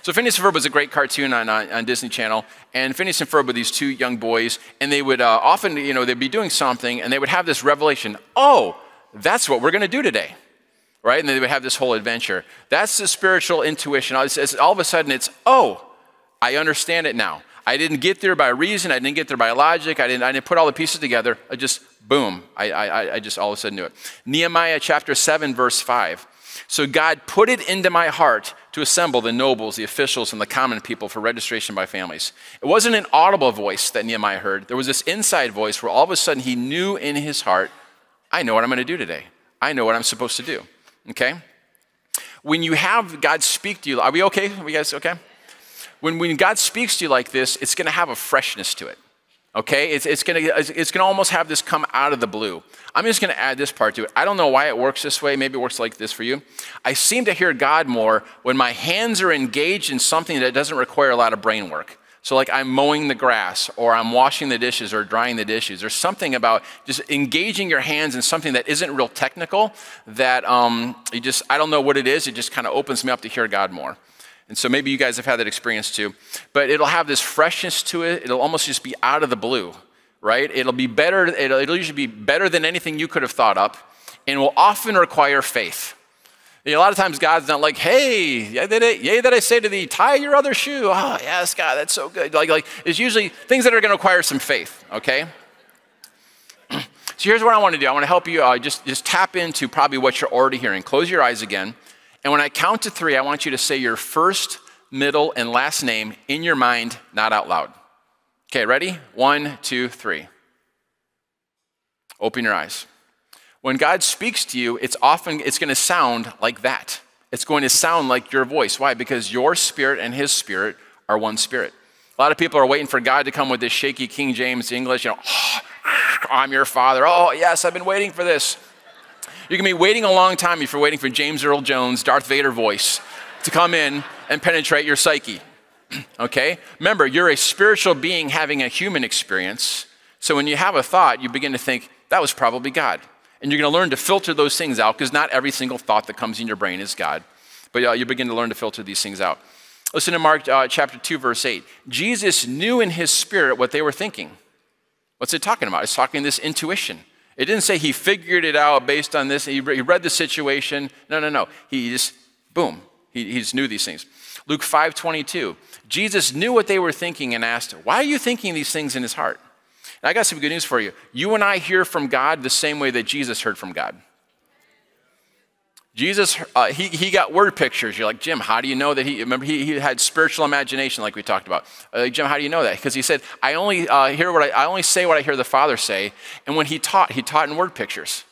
So Phineas and Ferb was a great cartoon on, on, on, Disney Channel, and Phineas and Ferb were these two young boys, and they would uh, often, you know, they'd be doing something, and they would have this revelation, oh, that's what we're going to do today, right? And they would have this whole adventure. That's the spiritual intuition. It's, it's, all of a sudden, it's, oh, I understand it now. I didn't get there by reason. I didn't get there by logic. I didn't, I didn't put all the pieces together. I just, boom, I, I, I just all of a sudden knew it. Nehemiah chapter 7, verse 5. So God put it into my heart to assemble the nobles, the officials, and the common people for registration by families. It wasn't an audible voice that Nehemiah heard. There was this inside voice where all of a sudden he knew in his heart, I know what I'm going to do today. I know what I'm supposed to do. Okay? When you have God speak to you, are we okay? Are we guys okay? When, when God speaks to you like this, it's going to have a freshness to it. Okay? It's, it's going to it's to almost have this come out of the blue. I'm just going to add this part to it. I don't know why it works this way. Maybe it works like this for you. I seem to hear God more when my hands are engaged in something that doesn't require a lot of brain work. So, like I'm mowing the grass, or I'm washing the dishes, or drying the dishes. There's something about just engaging your hands in something that isn't real technical that um, you just, I don't know what it is. It just kind of opens me up to hear God more. And so maybe you guys have had that experience too. But it'll have this freshness to it. It'll almost just be out of the blue, right? It'll be better, it'll, it'll usually be better than anything you could have thought up and will often require faith. You know, a lot of times God's not like, hey, yea that, I, yea that I say to thee, tie your other shoe. Oh, yes, God, that's so good. Like, like it's usually things that are going to require some faith, okay? [clears throat] so here's what I want to do. I want to help you uh, just, just tap into probably what you're already hearing. Close your eyes again. And when I count to three, I want you to say your first, middle, and last name in your mind, not out loud. Okay, ready? One, two, three. Open your eyes. When God speaks to you, it's often it's going to sound like that. It's going to sound like your voice. Why? Because your spirit and his spirit are one spirit. A lot of people are waiting for God to come with this shaky King James English, you know, oh, I'm your father. Oh, yes, I've been waiting for this. You can be waiting a long time if you're waiting for James Earl Jones, Darth Vader voice, to come in and penetrate your psyche. [clears throat] okay? Remember, you're a spiritual being having a human experience. So when you have a thought, you begin to think, that was probably God. And you're going to learn to filter those things out because not every single thought that comes in your brain is God. But uh, you begin to learn to filter these things out. Listen to Mark uh, chapter 2, verse 8. Jesus knew in his spirit what they were thinking. What's it talking about? It's talking this intuition. It didn't say he figured it out based on this. He read the situation. No, no, no. He just, boom, he, he just knew these things. Luke 5 22. Jesus knew what they were thinking and asked, Why are you thinking these things in his heart? And I got some good news for you. You and I hear from God the same way that Jesus heard from God. Jesus, uh, he, he got word pictures. You're like, Jim, how do you know that he, remember, he, he had spiritual imagination like we talked about. Uh, Jim, how do you know that? Because he said, I only, uh, hear what I, I only say what I hear the Father say. And when he taught, he taught in word pictures.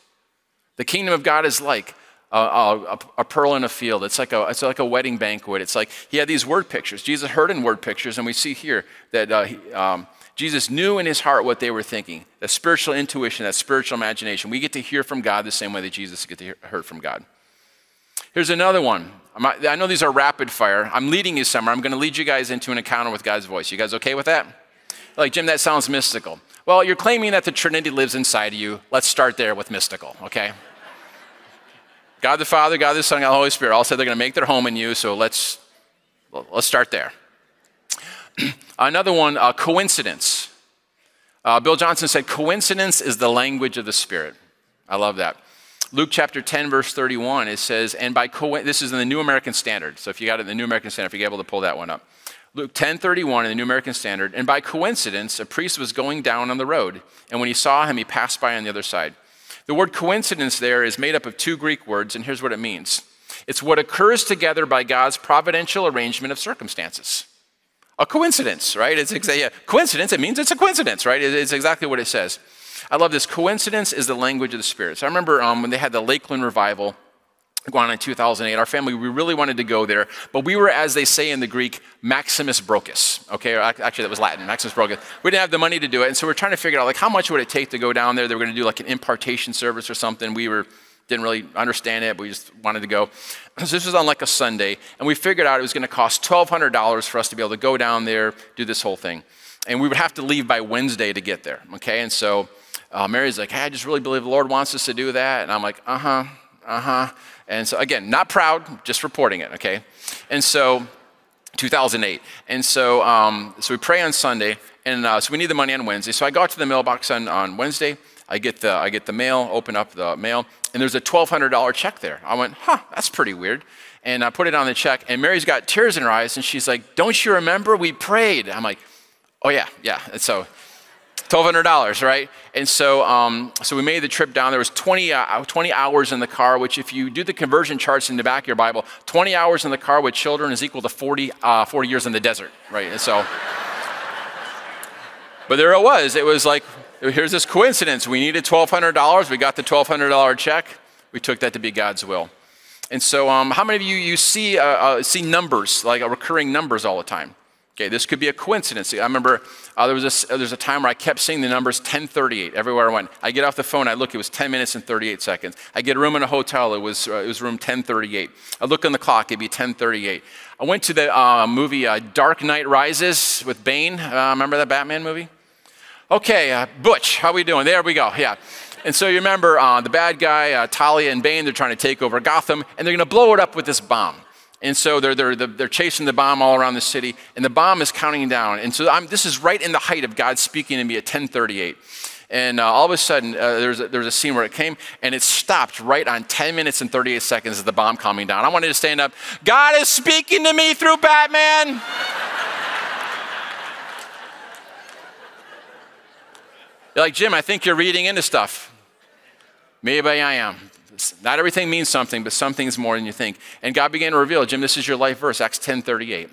The kingdom of God is like a, a, a, pearl in a field. It's like a, it's like a wedding banquet. It's like he had these word pictures. Jesus heard in word pictures, and we see here that uh, he, um, Jesus knew in his heart what they were thinking. That spiritual intuition, that spiritual imagination. We get to hear from God the same way that Jesus get to hear, heard from God. Here's another one. I know these are rapid fire. I'm leading you somewhere. I'm going to lead you guys into an encounter with God's voice. You guys okay with that? Like, Jim, that sounds mystical. Well, you're claiming that the Trinity lives inside of you. Let's start there with mystical, okay? God the Father, God the Son, God the Holy Spirit all said they're going to make their home in you, so let's, let's start there. [clears throat] Another one, uh, coincidence. Uh, Bill Johnson said, coincidence is the language of the Spirit. I love that. Luke chapter 10, verse 31, it says, and by co- this is in the New American Standard. So if you got it in the New American Standard, if you're able to pull that one up. Luke 10:31 in the New American Standard, and by coincidence, a priest was going down on the road, and when he saw him, he passed by on the other side. The word coincidence there is made up of two Greek words, and here's what it means. It's what occurs together by God's providential arrangement of circumstances. A coincidence, right? It's a coincidence, it means it's a coincidence, right? It's exactly what it says. I love this. Coincidence is the language of the Spirit. So I remember um, when they had the Lakeland revival, going on in 2008. Our family, we really wanted to go there, but we were, as they say in the Greek, Maximus Brocus. Okay, actually that was Latin, Maximus Brocus. We didn't have the money to do it, and so we're trying to figure out like how much would it take to go down there. They were going to do like an impartation service or something. We were didn't really understand it, but we just wanted to go. [clears throat] So this was on like a Sunday, and we figured out it was going to cost $1,200 for us to be able to go down there, do this whole thing, and we would have to leave by Wednesday to get there. Okay, and so. Uh, Mary's like, hey, I just really believe the Lord wants us to do that. And I'm like, uh huh, uh huh. And so, again, not proud, just reporting it, okay? And so, 2008. And so, um, so we pray on Sunday, and uh, so we need the money on Wednesday. So I go out to the mailbox on, on Wednesday. I get, the, I get the mail, open up the mail, and there's a $1,200 check there. I went, huh, that's pretty weird. And I put it on the check, and Mary's got tears in her eyes, and she's like, don't you remember we prayed? I'm like, oh, yeah, yeah. And so $1,200, right? And so, um, so we made the trip down. There was 20, uh, 20 hours in the car, which if you do the conversion charts in the back of your Bible, 20 hours in the car with children is equal to 40, uh, 40 years in the desert, right? And so, but there it was. It was like, here's this coincidence. We needed $1,200. We got the $1,200 check. We took that to be God's will. And so, um, how many of you, you see, uh, uh see numbers, like recurring numbers all the time? Okay, this could be a coincidence. I remember uh, there, was a, there was a time where I kept seeing the numbers 1038 everywhere I went. I get off the phone, I look, it was 10 minutes and 38 seconds. I get a room in a hotel, it was, uh, it was room 1038. I look on the clock, it'd be 1038. I went to the uh, movie uh, Dark Knight Rises with Bane. Uh, remember that Batman movie? Okay, uh, Butch, how are we doing? There we go, yeah. And so you remember the bad guy, Talia and Bane, they're trying to take over Gotham, and they're gonna blow it up with this bomb. And so they're, they're, they're chasing the bomb all around the city, and the bomb is counting down. And so I'm, this is right in the height of God speaking to me at 1038. And uh, all of a sudden, uh, there's, a, there's a scene where it came, and it stopped right on 10 minutes and 38 seconds of the bomb coming down. I wanted to stand up. God is speaking to me through Batman. [laughs] You're like, Jim, I think you're reading into stuff. Maybe I am. Not everything means something, but something's more than you think. And God began to reveal, Jim, this is your life verse, Acts 10 38.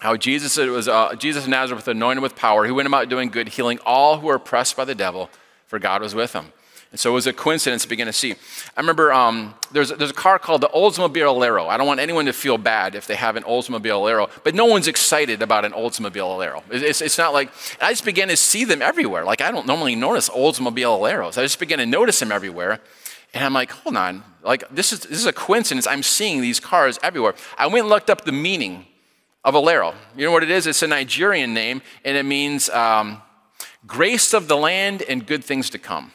How Jesus it was uh, Jesus of Nazareth anointed with power. He went about doing good, healing all who were oppressed by the devil, for God was with him. And so it was a coincidence to begin to see. I remember um, there's, there's a car called the Oldsmobile Alero. I don't want anyone to feel bad if they have an Oldsmobile Alero, but no one's excited about an Oldsmobile Alero. It's, it's not like, I just began to see them everywhere. Like I don't normally notice Oldsmobile Aleros. I just began to notice them everywhere. And I'm like, hold on, like this is, this is a coincidence. I'm seeing these cars everywhere. I went and looked up the meaning of Alero. You know what it is? It's a Nigerian name, and it means um, grace of the land and good things to come.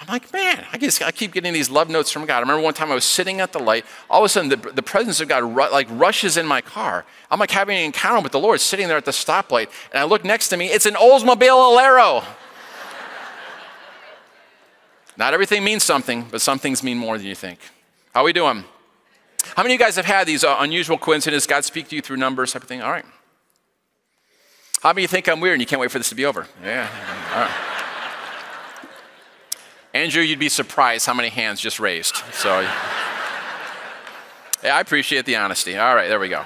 I'm like, man, I, I keep getting these love notes from God. I remember one time I was sitting at the light. All of a sudden, the, the presence of God ru- like rushes in my car. I'm like having an encounter with the Lord, sitting there at the stoplight, and I look next to me. It's an Oldsmobile Alero. Not everything means something, but some things mean more than you think. How we doing? How many of you guys have had these uh, unusual coincidences? God speak to you through numbers type of thing? All right. How many of you think I'm weird and you can't wait for this to be over? Yeah. All right. Andrew, you'd be surprised how many hands just raised. So, yeah, I appreciate the honesty. All right, there we go.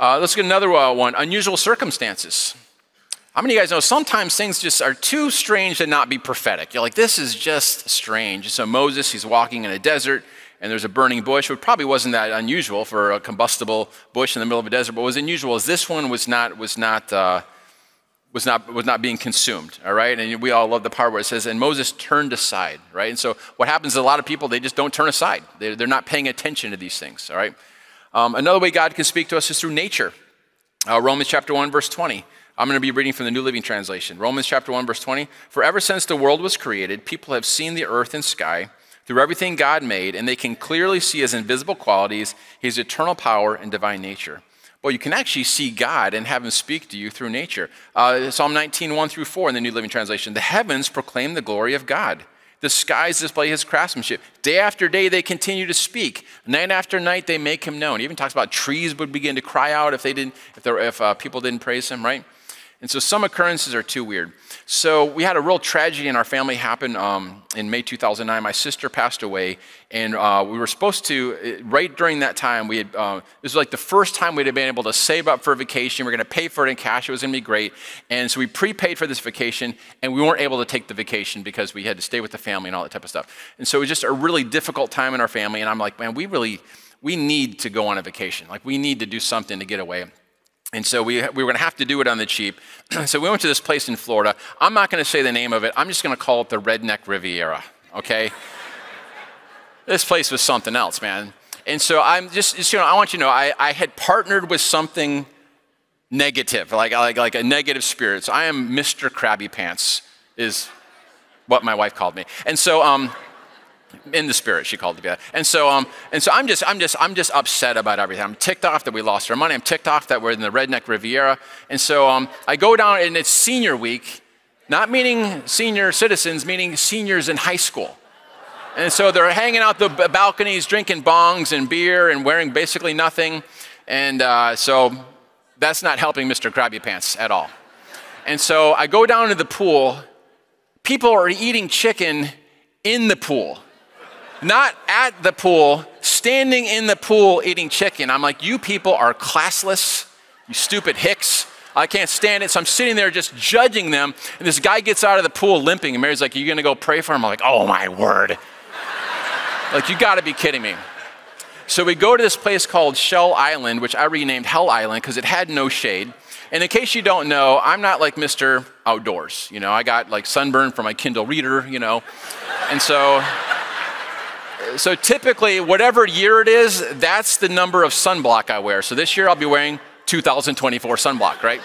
Uh, let's get another uh, one unusual circumstances. How many of you guys know sometimes things just are too strange to not be prophetic? You're like, this is just strange. So Moses, he's walking in a desert and there's a burning bush, which probably wasn't that unusual for a combustible bush in the middle of a desert, but what was unusual is this one was not, was not, uh, was not, was not being consumed, all right? And we all love the part where it says, and Moses turned aside, right? And so what happens is a lot of people, they just don't turn aside. They're, they're not paying attention to these things, all right? Um, another way God can speak to us is through nature. Uh, Romans chapter 1, verse 20. I'm going to be reading from the New Living Translation. Romans chapter 1, verse 20. For ever since the world was created, people have seen the earth and sky through everything God made, and they can clearly see his invisible qualities, his eternal power, and divine nature. Well, you can actually see God and have Him speak to you through nature. Uh, Psalm 19, 1 through 4 in the New Living Translation. The heavens proclaim the glory of God. The skies display his craftsmanship. Day after day, they continue to speak. Night after night, they make him known. He even talks about trees would begin to cry out if, they didn't, if, there, if uh, people didn't praise him, right? And so some occurrences are too weird. So we had a real tragedy in our family happen um, in May 2009. My sister passed away, and uh, we were supposed to, uh, right during that time, we had, uh, this was like the first time we'd been able to save up for a vacation. We are going to pay for it in cash. It was going to be great. And so we prepaid for this vacation, and we weren't able to take the vacation because we had to stay with the family and all that type of stuff. And so it was just a really difficult time in our family. And I'm like, man, we really, we need to go on a vacation. Like, we need to do something to get away. And so we, we were going to have to do it on the cheap. [clears throat] so we went to this place in Florida. I'm not going to say the name of it. I'm just going to call it the Redneck Riviera, okay? [laughs] this place was something else, man. And so I'm just, just, you know, I want you to know, I, I had partnered with something negative, like, like, like a negative spirit. So I am Mr. Krabby Pants, is what my wife called me. And so, um, in the spirit she called it that. And so um and so i'm just i'm just i'm just upset about everything. I'm ticked off that we lost our money. I'm ticked off that we're in the redneck riviera. And so um i go down and it's senior week not meaning senior citizens meaning seniors in high school. And so they're hanging out the balconies drinking bongs and beer and wearing basically nothing. And uh, so that's not helping mr krabby pants at all. And so i go down to the pool. People are eating chicken in the pool not at the pool, standing in the pool eating chicken. I'm like, you people are classless, you stupid hicks. I can't stand it. So I'm sitting there just judging them. And this guy gets out of the pool limping. And Mary's like, Are you going to go pray for him? I'm like, Oh my word. [laughs] like, you got to be kidding me. So we go to this place called Shell Island, which I renamed Hell Island because it had no shade. And in case you don't know, I'm not like Mr. Outdoors. You know, I got like sunburn from my Kindle Reader, you know. And so so typically, whatever year it is, that's the number of sunblock I wear. So this year I'll be wearing 2024 sunblock, right?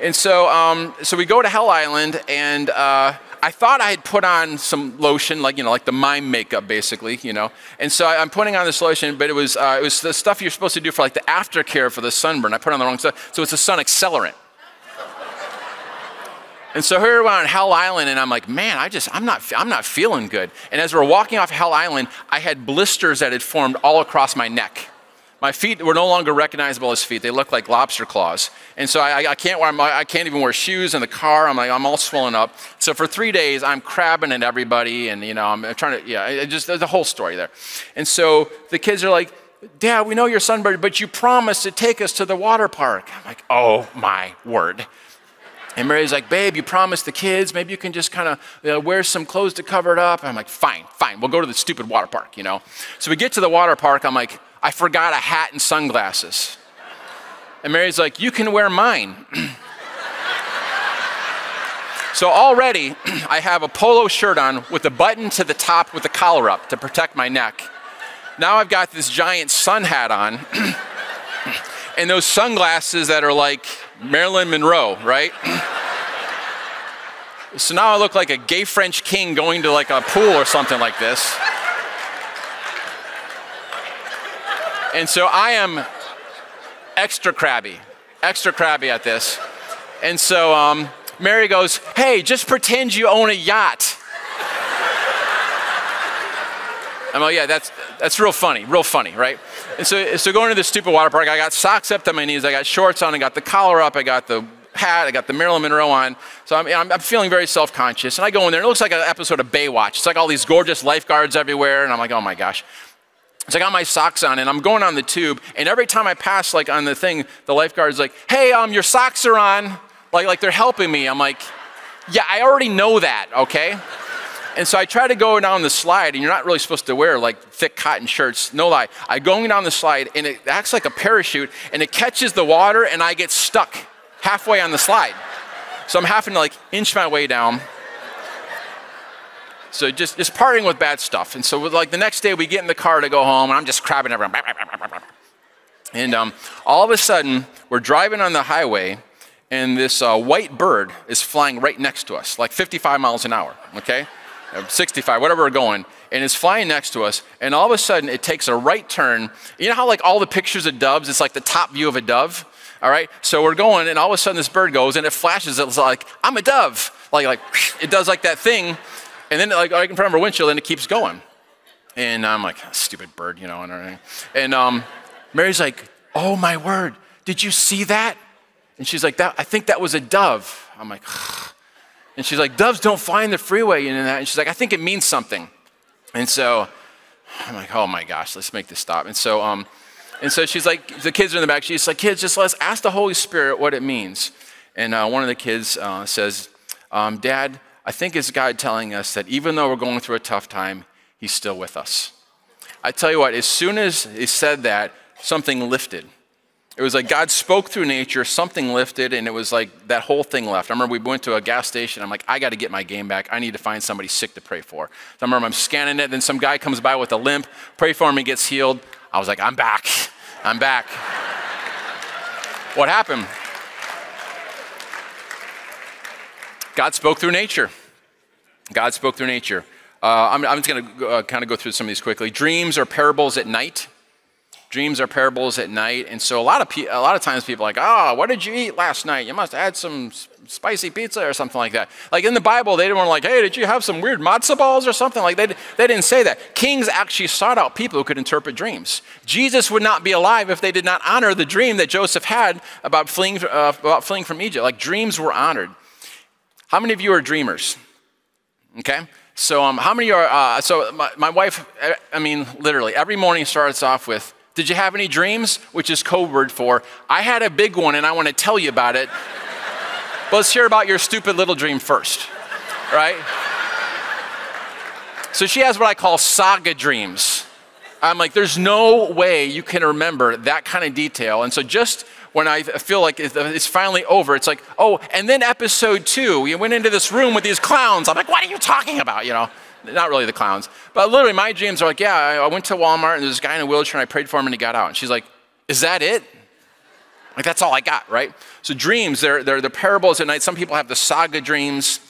and so, um, so we go to Hell Island, and uh, I thought I had put on some lotion, like you know, like the mime makeup, basically, you know. And so I, am putting on this lotion, but it was uh, it was the stuff you're supposed to do for like the aftercare for the sunburn. I put on the wrong stuff, so it's a sun accelerant. And so here we're on Hell Island, and I'm like, man, I just, I'm not, I'm not feeling good. And as we're walking off Hell Island, I had blisters that had formed all across my neck. My feet were no longer recognizable as feet; they looked like lobster claws. And so I, I can't wear, I can't even wear shoes in the car. I'm like, I'm all swollen up. So for three days, I'm crabbing at everybody, and you know, I'm trying to, yeah, it just the whole story there. And so the kids are like, Dad, we know you're sunburned, but you promised to take us to the water park. I'm like, oh my word. And Mary's like, babe, you promised the kids, maybe you can just kind of you know, wear some clothes to cover it up. I'm like, fine, fine, we'll go to the stupid water park, you know? So we get to the water park, I'm like, I forgot a hat and sunglasses. And Mary's like, you can wear mine. [clears throat] so already, [clears throat] I have a polo shirt on with a button to the top with the collar up to protect my neck. Now I've got this giant sun hat on [clears throat] and those sunglasses that are like Marilyn Monroe, right? [clears throat] so now I look like a gay French king going to like a pool or something like this. And so I am extra crabby, extra crabby at this. And so um, Mary goes, Hey, just pretend you own a yacht. I'm like, Yeah, that's, that's real funny, real funny, right? And so, so going to this stupid water park, I got socks up to my knees, I got shorts on, I got the collar up, I got the hat, I got the Marilyn Monroe on. So I'm, I'm, feeling very self conscious. And I go in there, it looks like an episode of Baywatch. It's like all these gorgeous lifeguards everywhere. And I'm like, oh my gosh. So I got my socks on and I'm going on the tube. And every time I pass, like on the thing, the lifeguard's like, hey, um, your socks are on. Like, like they're helping me. I'm like, yeah, I already know that, okay? And so I try to go down the slide, and you're not really supposed to wear like thick cotton shirts. No lie. I go down the slide, and it acts like a parachute, and it catches the water, and I get stuck halfway on the slide. So I'm having to like inch my way down. So just, just partying with bad stuff. And so like the next day we get in the car to go home and I'm just crabbing everyone. And um, all of a sudden we're driving on the highway and this uh, white bird is flying right next to us, like 55 miles an hour, okay? 65, whatever we're going, and it's flying next to us, and all of a sudden it takes a right turn. You know how like all the pictures of doves, it's like the top view of a dove? All right, so we're going, and all of a sudden this bird goes, and it flashes. It's like I'm a dove, like like [laughs] it does like that thing, and then like right in front of our windshield, and it keeps going. And I'm like, stupid bird, you know, and everything. And um, Mary's like, oh my word, did you see that? And she's like, that, I think that was a dove. I'm like. [sighs] and she's like, doves don't fly in the freeway and that. And she's like, I think it means something. And so I'm like, oh my gosh, let's make this stop. And so um, and so she's like, the kids are in the back. She's like, kids, just let's ask the Holy Spirit what it means. And uh, one of the kids uh, says, um, Dad, I think it's God telling us that even though we're going through a tough time, He's still with us. I tell you what, as soon as he said that, something lifted. It was like God spoke through nature, something lifted, and it was like that whole thing left. I remember we went to a gas station. I'm like, I got to get my game back. I need to find somebody sick to pray for. So I remember I'm scanning it, then some guy comes by with a limp, pray for him, he gets healed. I was like, I'm back. I'm back. what happened? God spoke through nature. God spoke through nature. Uh, I'm, I'm, just going to uh, kind of go through some of these quickly. Dreams are parables at night. Dreams are parables at night, and so a lot of pe- a lot of times people are like, "Ah, oh, what did you eat last night? You must have had some spicy pizza or something like that." Like in the Bible, they didn't want like, "Hey, did you have some weird matzo balls or something?" Like they they didn't say that. Kings actually sought out people who could interpret dreams. Jesus would not be alive if they did not honor the dream that Joseph had about fleeing uh, about fleeing from Egypt. Like dreams were honored. How many of you are dreamers? Okay. So, um, how many are, uh, so my, my wife, I mean, literally, every morning starts off with, did you have any dreams? Which is code word for, I had a big one and I want to tell you about it. [laughs] but let's hear about your stupid little dream first, right? So she has what I call saga dreams. I'm like, there's no way you can remember that kind of detail. And so just when I feel like it's finally over, it's like, oh, and then episode two, we went into this room with these clowns. I'm like, what are you talking about? You know? Not really the clowns, but literally my dreams are like, yeah, I went to Walmart and there's this guy in a wheelchair and I prayed for him and he got out. And she's like, is that it? Like that's all I got, right? So dreams, they're, they're the parables at night. Some people have the saga dreams.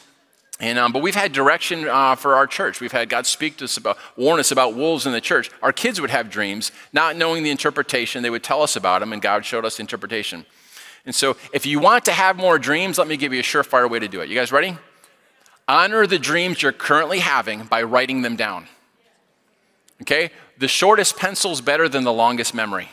And, um, but we've had direction uh, for our church. We've had God speak to us about, warn us about wolves in the church. Our kids would have dreams, not knowing the interpretation. They would tell us about them, and God showed us interpretation. And so, if you want to have more dreams, let me give you a surefire way to do it. You guys ready? Honor the dreams you're currently having by writing them down. Okay? The shortest pencil is better than the longest memory.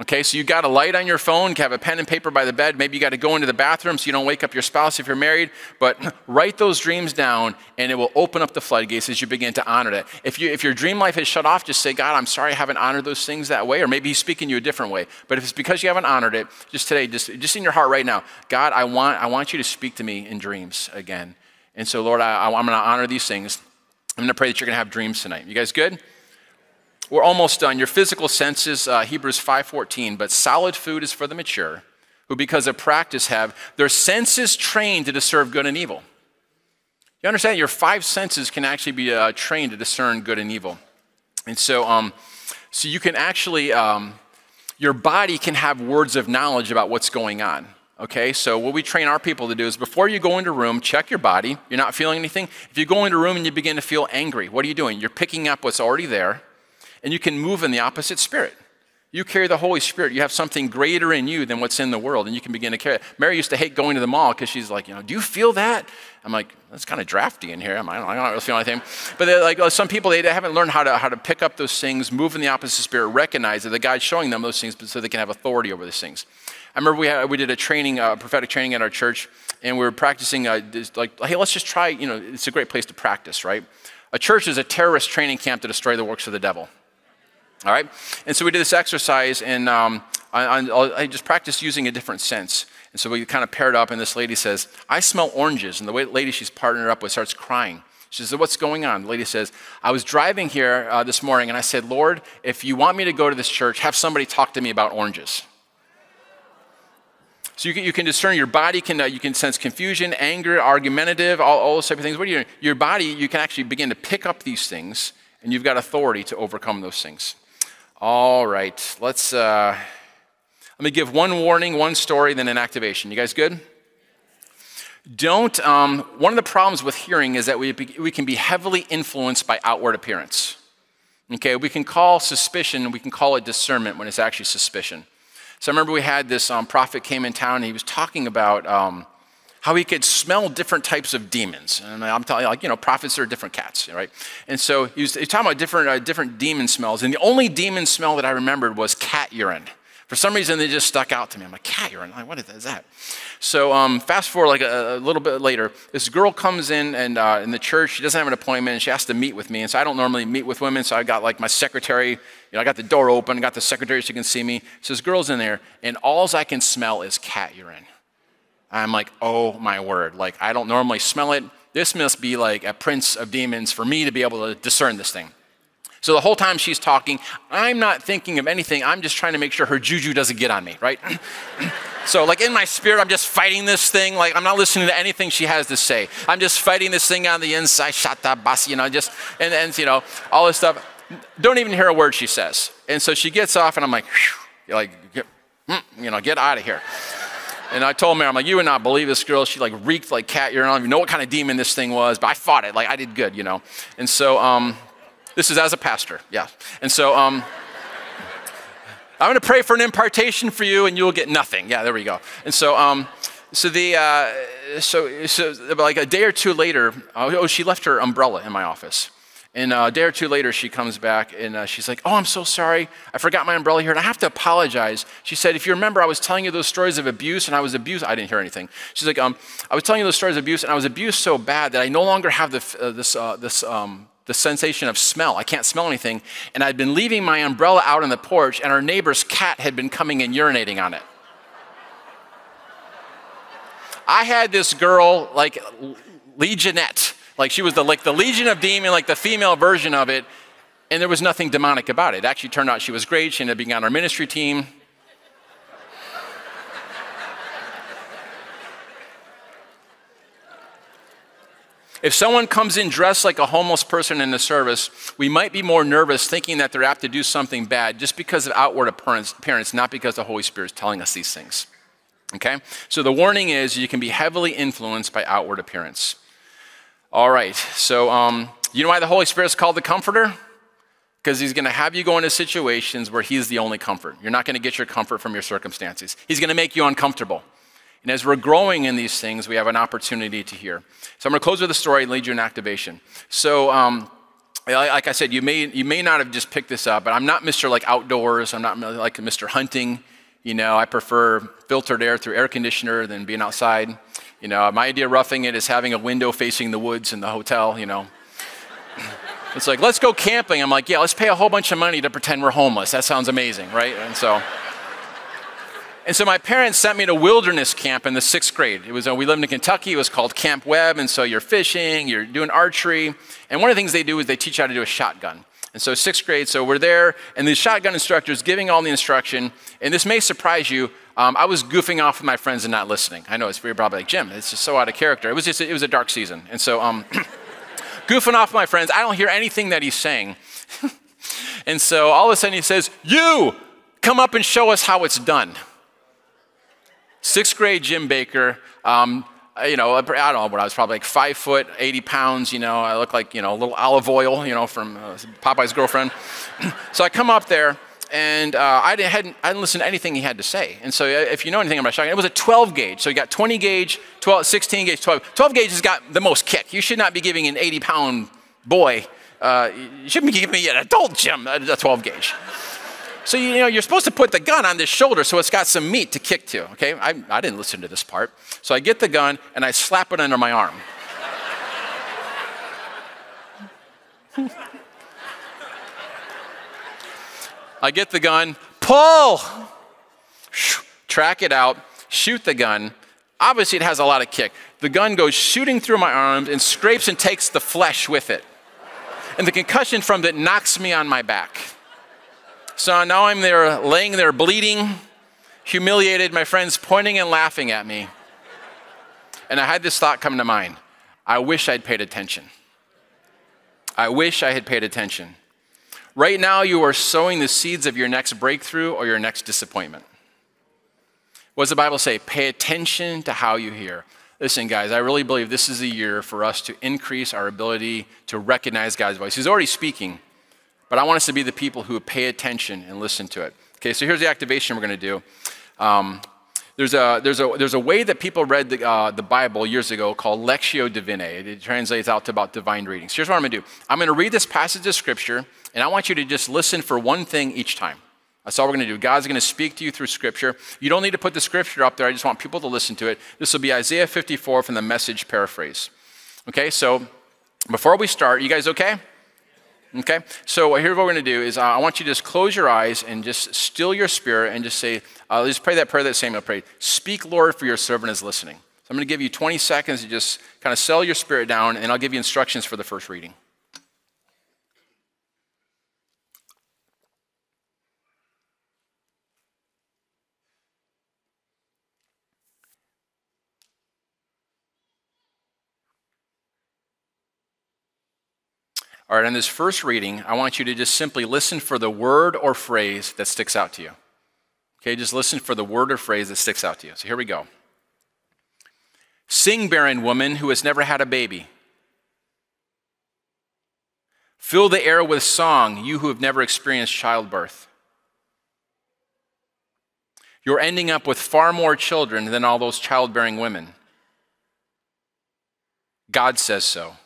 Okay, so you got a light on your phone, have a pen and paper by the bed. Maybe you got to go into the bathroom so you don't wake up your spouse if you're married. But [laughs] write those dreams down, and it will open up the floodgates as you begin to honor that. If, you, if your dream life is shut off, just say, God, I'm sorry I haven't honored those things that way. Or maybe He's speaking you a different way. But if it's because you haven't honored it, just today, just, just in your heart right now, God, I want, I want you to speak to me in dreams again. And so, Lord, I, I'm going to honor these things. I'm going to pray that you're going to have dreams tonight. You guys good? We're almost done. Your physical senses, uh, Hebrews 5.14, but solid food is for the mature, who because of practice have their senses trained to discern good and evil. You understand? Your five senses can actually be uh, trained to discern good and evil. And so, um, so you can actually, um, your body can have words of knowledge about what's going on. Okay, so what we train our people to do is before you go into a room, check your body. You're not feeling anything. If you go into a room and you begin to feel angry, what are you doing? You're picking up what's already there, and you can move in the opposite spirit. You carry the Holy Spirit. You have something greater in you than what's in the world, and you can begin to carry it. Mary used to hate going to the mall because she's like, you know, do you feel that? I'm like, that's kind of drafty in here. I'm, I don't, I don't really feel anything. But like oh, some people, they haven't learned how to, how to pick up those things, move in the opposite spirit, recognize that the God's showing them those things so they can have authority over these things. I remember we, had, we did a training, uh, prophetic training at our church, and we were practicing, uh, like, hey, let's just try, you know, it's a great place to practice, right? A church is a terrorist training camp to destroy the works of the devil. All right? And so we did this exercise, and um, I, I, just practiced using a different sense. And so we kind of paired up, and this lady says, I smell oranges. And the lady she's partnered up with starts crying. She says, What's going on? The lady says, I was driving here uh, this morning, and I said, Lord, if you want me to go to this church, have somebody talk to me about oranges. So you can, you can discern your body, can, uh, you can sense confusion, anger, argumentative, all, all those type of things. What do you, your body, you can actually begin to pick up these things, and you've got authority to overcome those things. All right, let's, uh, let me give one warning, one story, then an activation. You guys good? Don't, um, one of the problems with hearing is that we, we can be heavily influenced by outward appearance. Okay, we can call suspicion, we can call it discernment when it's actually suspicion. So I remember we had this um, prophet came in town and he was talking about um, how he could smell different types of demons. And I'm telling you, like, you know, prophets are different cats, right? And so he was, he was talking about different, uh, different demon smells. And the only demon smell that I remembered was cat urine. For some reason, they just stuck out to me. I'm like, cat urine? Like, what is that? So um, fast forward like a, a, little bit later, this girl comes in and uh, in the church. She doesn't have an appointment, and she has to meet with me. And so I don't normally meet with women, so I got like my secretary. You know, I got the door open, I got the secretary so she can see me. So this girl's in there, and all I can smell is cat urine. I'm like, oh my word! Like I don't normally smell it. This must be like a prince of demons for me to be able to discern this thing. So the whole time she's talking, I'm not thinking of anything. I'm just trying to make sure her juju doesn't get on me, right? [clears throat] so, like in my spirit, I'm just fighting this thing. Like I'm not listening to anything she has to say. I'm just fighting this thing on the inside. Shata bas, you know, just and and you know all this stuff. Don't even hear a word she says. And so she gets off, and I'm like, like, mm, you know, get out of here. And I told Mary, I'm like, you would not believe this girl. She like reeked like cat urine. I don't even know what kind of demon this thing was, but I fought it. Like I did good, you know. And so um, this is as a pastor, yeah. And so um, I'm going to pray for an impartation for you, and you will get nothing. Yeah, there we go. And so, um, so the uh, so so like a day or two later, oh, oh, she left her umbrella in my office. And uh, a day or two later, she comes back and uh, she's like, Oh, I'm so sorry. I forgot my umbrella here and I have to apologize. She said, If you remember, I was telling you those stories of abuse and I was abused. I didn't hear anything. She's like, um, I was telling you those stories of abuse and I was abused so bad that I no longer have the, uh, this, uh, this um, the sensation of smell. I can't smell anything. And I'd been leaving my umbrella out on the porch, and our neighbor's cat had been coming and urinating on it. I had this girl, like Legionette, like she was the, like the Legion of Demon, like the female version of it, and there was nothing demonic about it. It actually turned out she was great. She ended up being on our ministry team. If someone comes in dressed like a homeless person in the service, we might be more nervous thinking that they're apt to do something bad just because of outward appearance, not because the Holy Spirit is telling us these things. Okay? So the warning is you can be heavily influenced by outward appearance. All right, so um, you know why the Holy Spirit is called the Comforter? Because he's going to have you go into situations where he's the only comfort. You're not going to get your comfort from your circumstances. He's going to make you uncomfortable. And as we're growing in these things, we have an opportunity to hear. So I'm going to close with a story and lead you in activation. So, um, like I said, you may, you may not have just picked this up, but I'm not Mr. like outdoors. I'm not like Mr. Hunting. You know, I prefer filtered air through air conditioner than being outside. You know, my idea of roughing it is having a window facing the woods in the hotel, you know. [laughs] it's like, let's go camping. I'm like, yeah, let's pay a whole bunch of money to pretend we're homeless. That sounds amazing, right? And so. And so my parents sent me to wilderness camp in the sixth grade. It was uh, we lived in Kentucky. It was called Camp Webb, and so you're fishing, you're doing archery, and one of the things they do is they teach you how to do a shotgun. And so sixth grade, so we're there, and the shotgun instructor is giving all the instruction. And this may surprise you. Um, I was goofing off with my friends and not listening. I know it's you're probably like Jim. It's just so out of character. It was just it was a dark season, and so um, [coughs] goofing off with my friends. I don't hear anything that he's saying. [laughs] and so all of a sudden he says, "You come up and show us how it's done." Sixth grade Jim Baker, um, you know, I don't know what I was probably like five foot, 80 pounds, you know, I look like, you know, a little Olive Oyl, you know, from uh, Popeye's girlfriend. [clears throat] so I come up there and uh, I, didn't, hadn't, I didn't listen to anything he had to say. And so uh, if you know anything about shotgun, it was a 12 gauge. So you got 20 gauge, 12, 16 gauge, 12. 12 gauge has got the most kick. You should not be giving an 80 pound boy, uh, you shouldn't be giving me an adult Jim a 12 gauge. So, you know, you're supposed to put the gun on this shoulder so it's got some meat to kick to, okay? I, I didn't listen to this part. So I get the gun and I slap it under my arm. I get the gun, pull, track it out, shoot the gun. Obviously, it has a lot of kick. The gun goes shooting through my arms and scrapes and takes the flesh with it. And the concussion from it knocks me on my back. So now I'm there laying there bleeding, humiliated, my friends pointing and laughing at me. And I had this thought come to mind I wish I'd paid attention. I wish I had paid attention. Right now, you are sowing the seeds of your next breakthrough or your next disappointment. What does the Bible say? Pay attention to how you hear. Listen, guys, I really believe this is a year for us to increase our ability to recognize God's voice. He's already speaking, but I want us to be the people who pay attention and listen to it. Okay, so here's the activation we're going to do. Um, there's a, there's, a, there's a way that people read the, uh, the Bible years ago called Lectio Divina. It translates out to about divine readings. Here's what I'm going to do I'm going to read this passage of Scripture, and I want you to just listen for one thing each time. That's all we're going to do. God's going to speak to you through Scripture. You don't need to put the Scripture up there. I just want people to listen to it. This will be Isaiah 54 from the message paraphrase. Okay, so before we start, you guys okay? Okay, so here's what we're going to do is uh, I want you to just close your eyes and just still your spirit and just say, uh, just pray that prayer that Samuel prayed. Speak, Lord, for your servant is listening. So I'm going to give you 20 seconds to just kind of settle your spirit down, and I'll give you instructions for the first reading. All right, in this first reading, I want you to just simply listen for the word or phrase that sticks out to you. Okay, just listen for the word or phrase that sticks out to you. So here we go. Sing, barren woman who has never had a baby. Fill the air with song, you who have never experienced childbirth. You're ending up with far more children than all those childbearing women. God says so.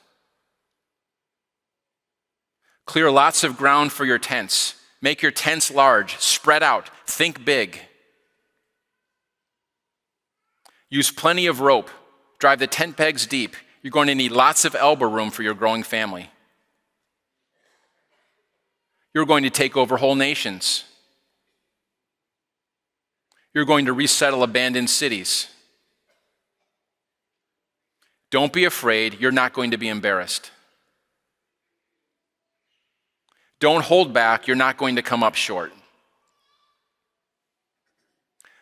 Clear lots of ground for your tents. Make your tents large, spread out, think big. Use plenty of rope. Drive the tent pegs deep. You're going to need lots of elbow room for your growing family. You're going to take over whole nations. You're going to resettle abandoned cities. Don't be afraid. You're not going to be embarrassed. Don't hold back. You're not going to come up short.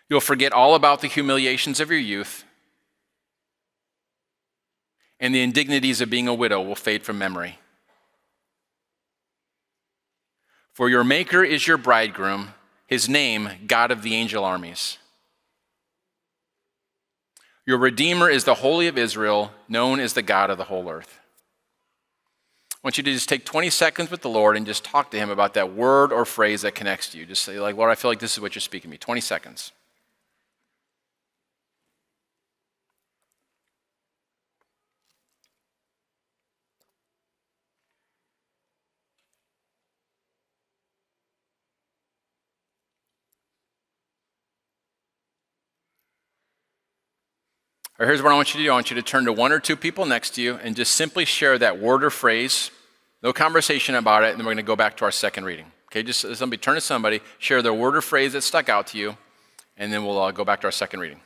You'll forget all about the humiliations of your youth, and the indignities of being a widow will fade from memory. For your Maker is your bridegroom, his name, God of the angel armies. Your Redeemer is the Holy of Israel, known as the God of the whole earth. I want you to just take 20 seconds with the Lord and just talk to Him about that word or phrase that connects to you. Just say, like, Lord, I feel like this is what you're speaking to me. 20 seconds. Or here's what I want you to do I want you to turn to one or two people next to you and just simply share that word or phrase. No conversation about it, and then we're going to go back to our second reading. Okay, just somebody turn to somebody, share their word or phrase that stuck out to you, and then we'll uh, go back to our second reading.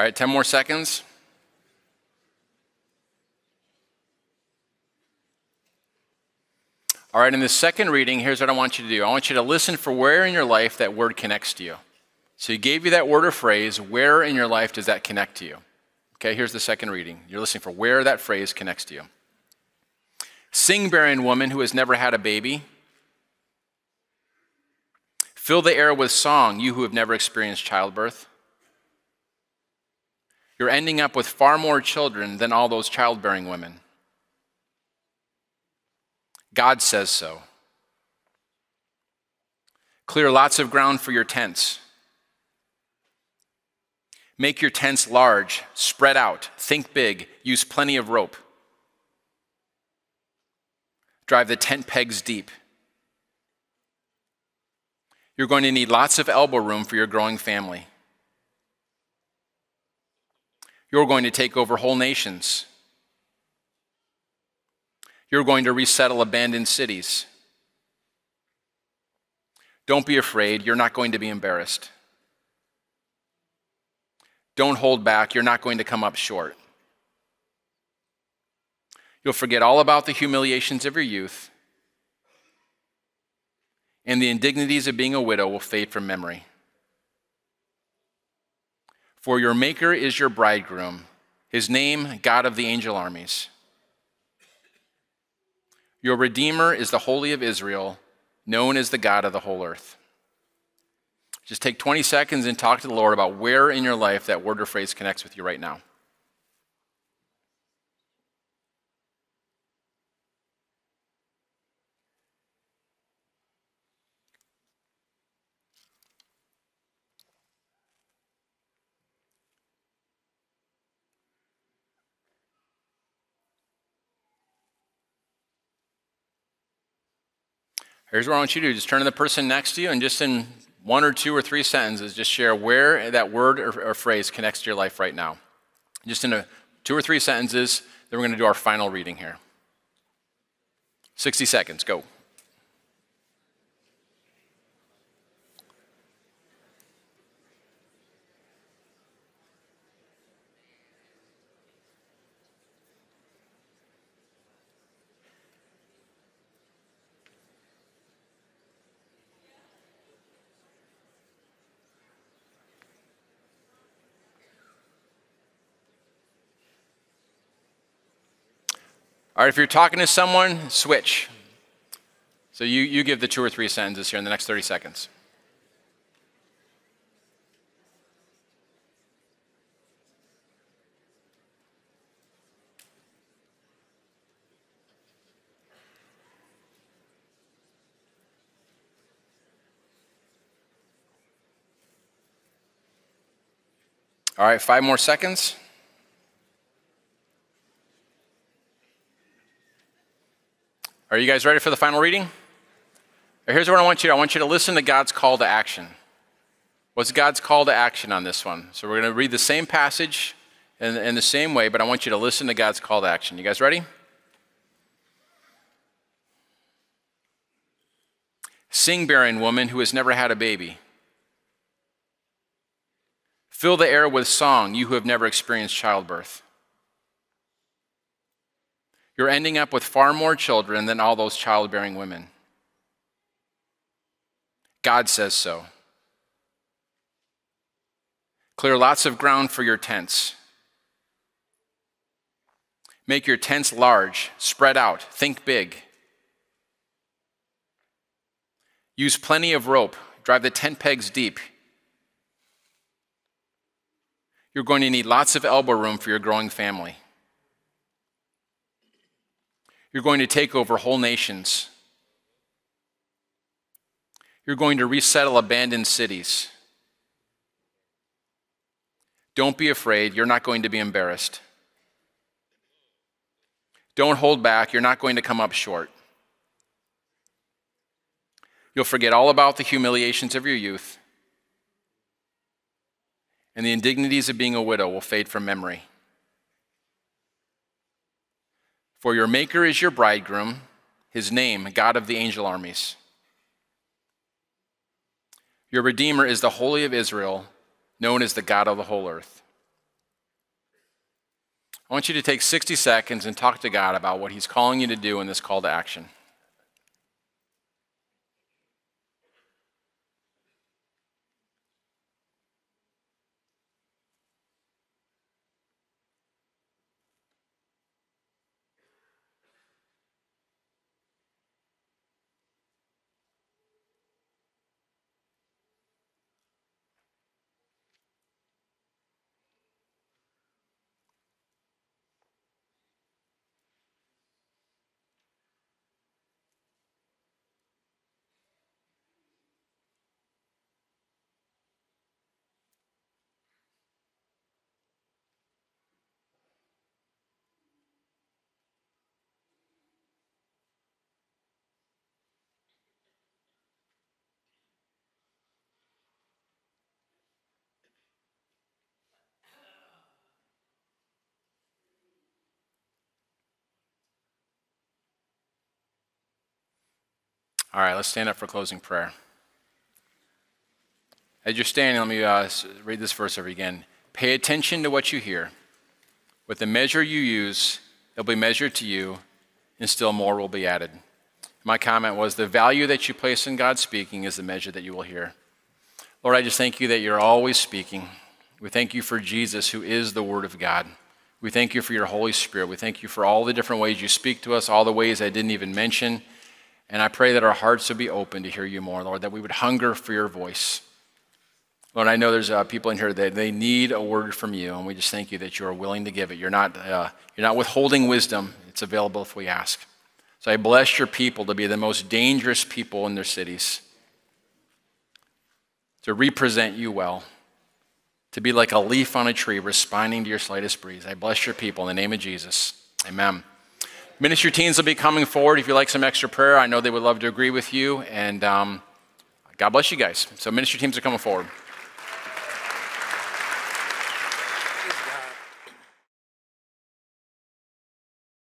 All right, 10 more seconds. All right, in the second reading, here's what I want you to do I want you to listen for where in your life that word connects to you. So, he gave you that word or phrase. Where in your life does that connect to you? Okay, here's the second reading. You're listening for where that phrase connects to you. Sing, barren woman who has never had a baby. Fill the air with song, you who have never experienced childbirth. You're ending up with far more children than all those childbearing women. God says so. Clear lots of ground for your tents. Make your tents large, spread out, think big, use plenty of rope. Drive the tent pegs deep. You're going to need lots of elbow room for your growing family. You're going to take over whole nations. You're going to resettle abandoned cities. Don't be afraid. You're not going to be embarrassed. Don't hold back. You're not going to come up short. You'll forget all about the humiliations of your youth, and the indignities of being a widow will fade from memory. For your Maker is your bridegroom, his name, God of the angel armies. Your Redeemer is the Holy of Israel, known as the God of the whole earth. Just take 20 seconds and talk to the Lord about where in your life that word or phrase connects with you right now. Here's what I want you to do just turn to the person next to you and just in one or two or three sentences, just share where that word or, or phrase connects to your life right now. Just in a, two or three sentences, then we're going to do our final reading here. 60 seconds, go. All right, if you're talking to someone, switch. So you, you give the two or three sentences here in the next 30 seconds. All right, five more seconds. Are you guys ready for the final reading? Here's what I want you to I want you to listen to God's call to action. What's God's call to action on this one? So we're going to read the same passage in, in the same way, but I want you to listen to God's call to action. You guys ready? Sing, barren woman who has never had a baby. Fill the air with song, you who have never experienced childbirth. You're ending up with far more children than all those childbearing women. God says so. Clear lots of ground for your tents. Make your tents large, spread out, think big. Use plenty of rope, drive the tent pegs deep. You're going to need lots of elbow room for your growing family. You're going to take over whole nations. You're going to resettle abandoned cities. Don't be afraid. You're not going to be embarrassed. Don't hold back. You're not going to come up short. You'll forget all about the humiliations of your youth, and the indignities of being a widow will fade from memory. For your Maker is your bridegroom, his name, God of the angel armies. Your Redeemer is the Holy of Israel, known as the God of the whole earth. I want you to take 60 seconds and talk to God about what he's calling you to do in this call to action. All right, let's stand up for closing prayer. As you're standing, let me uh, read this verse over again. Pay attention to what you hear. With the measure you use, it'll be measured to you, and still more will be added. My comment was the value that you place in God speaking is the measure that you will hear. Lord, I just thank you that you're always speaking. We thank you for Jesus, who is the Word of God. We thank you for your Holy Spirit. We thank you for all the different ways you speak to us, all the ways I didn't even mention. And I pray that our hearts would be open to hear you more, Lord, that we would hunger for your voice. Lord, I know there's uh, people in here that they need a word from you, and we just thank you that you are willing to give it. You're not, uh, you're not withholding wisdom, it's available if we ask. So I bless your people to be the most dangerous people in their cities, to represent you well, to be like a leaf on a tree responding to your slightest breeze. I bless your people in the name of Jesus. Amen. Ministry teams will be coming forward if you like some extra prayer. I know they would love to agree with you, and um, God bless you guys. So, ministry teams are coming forward.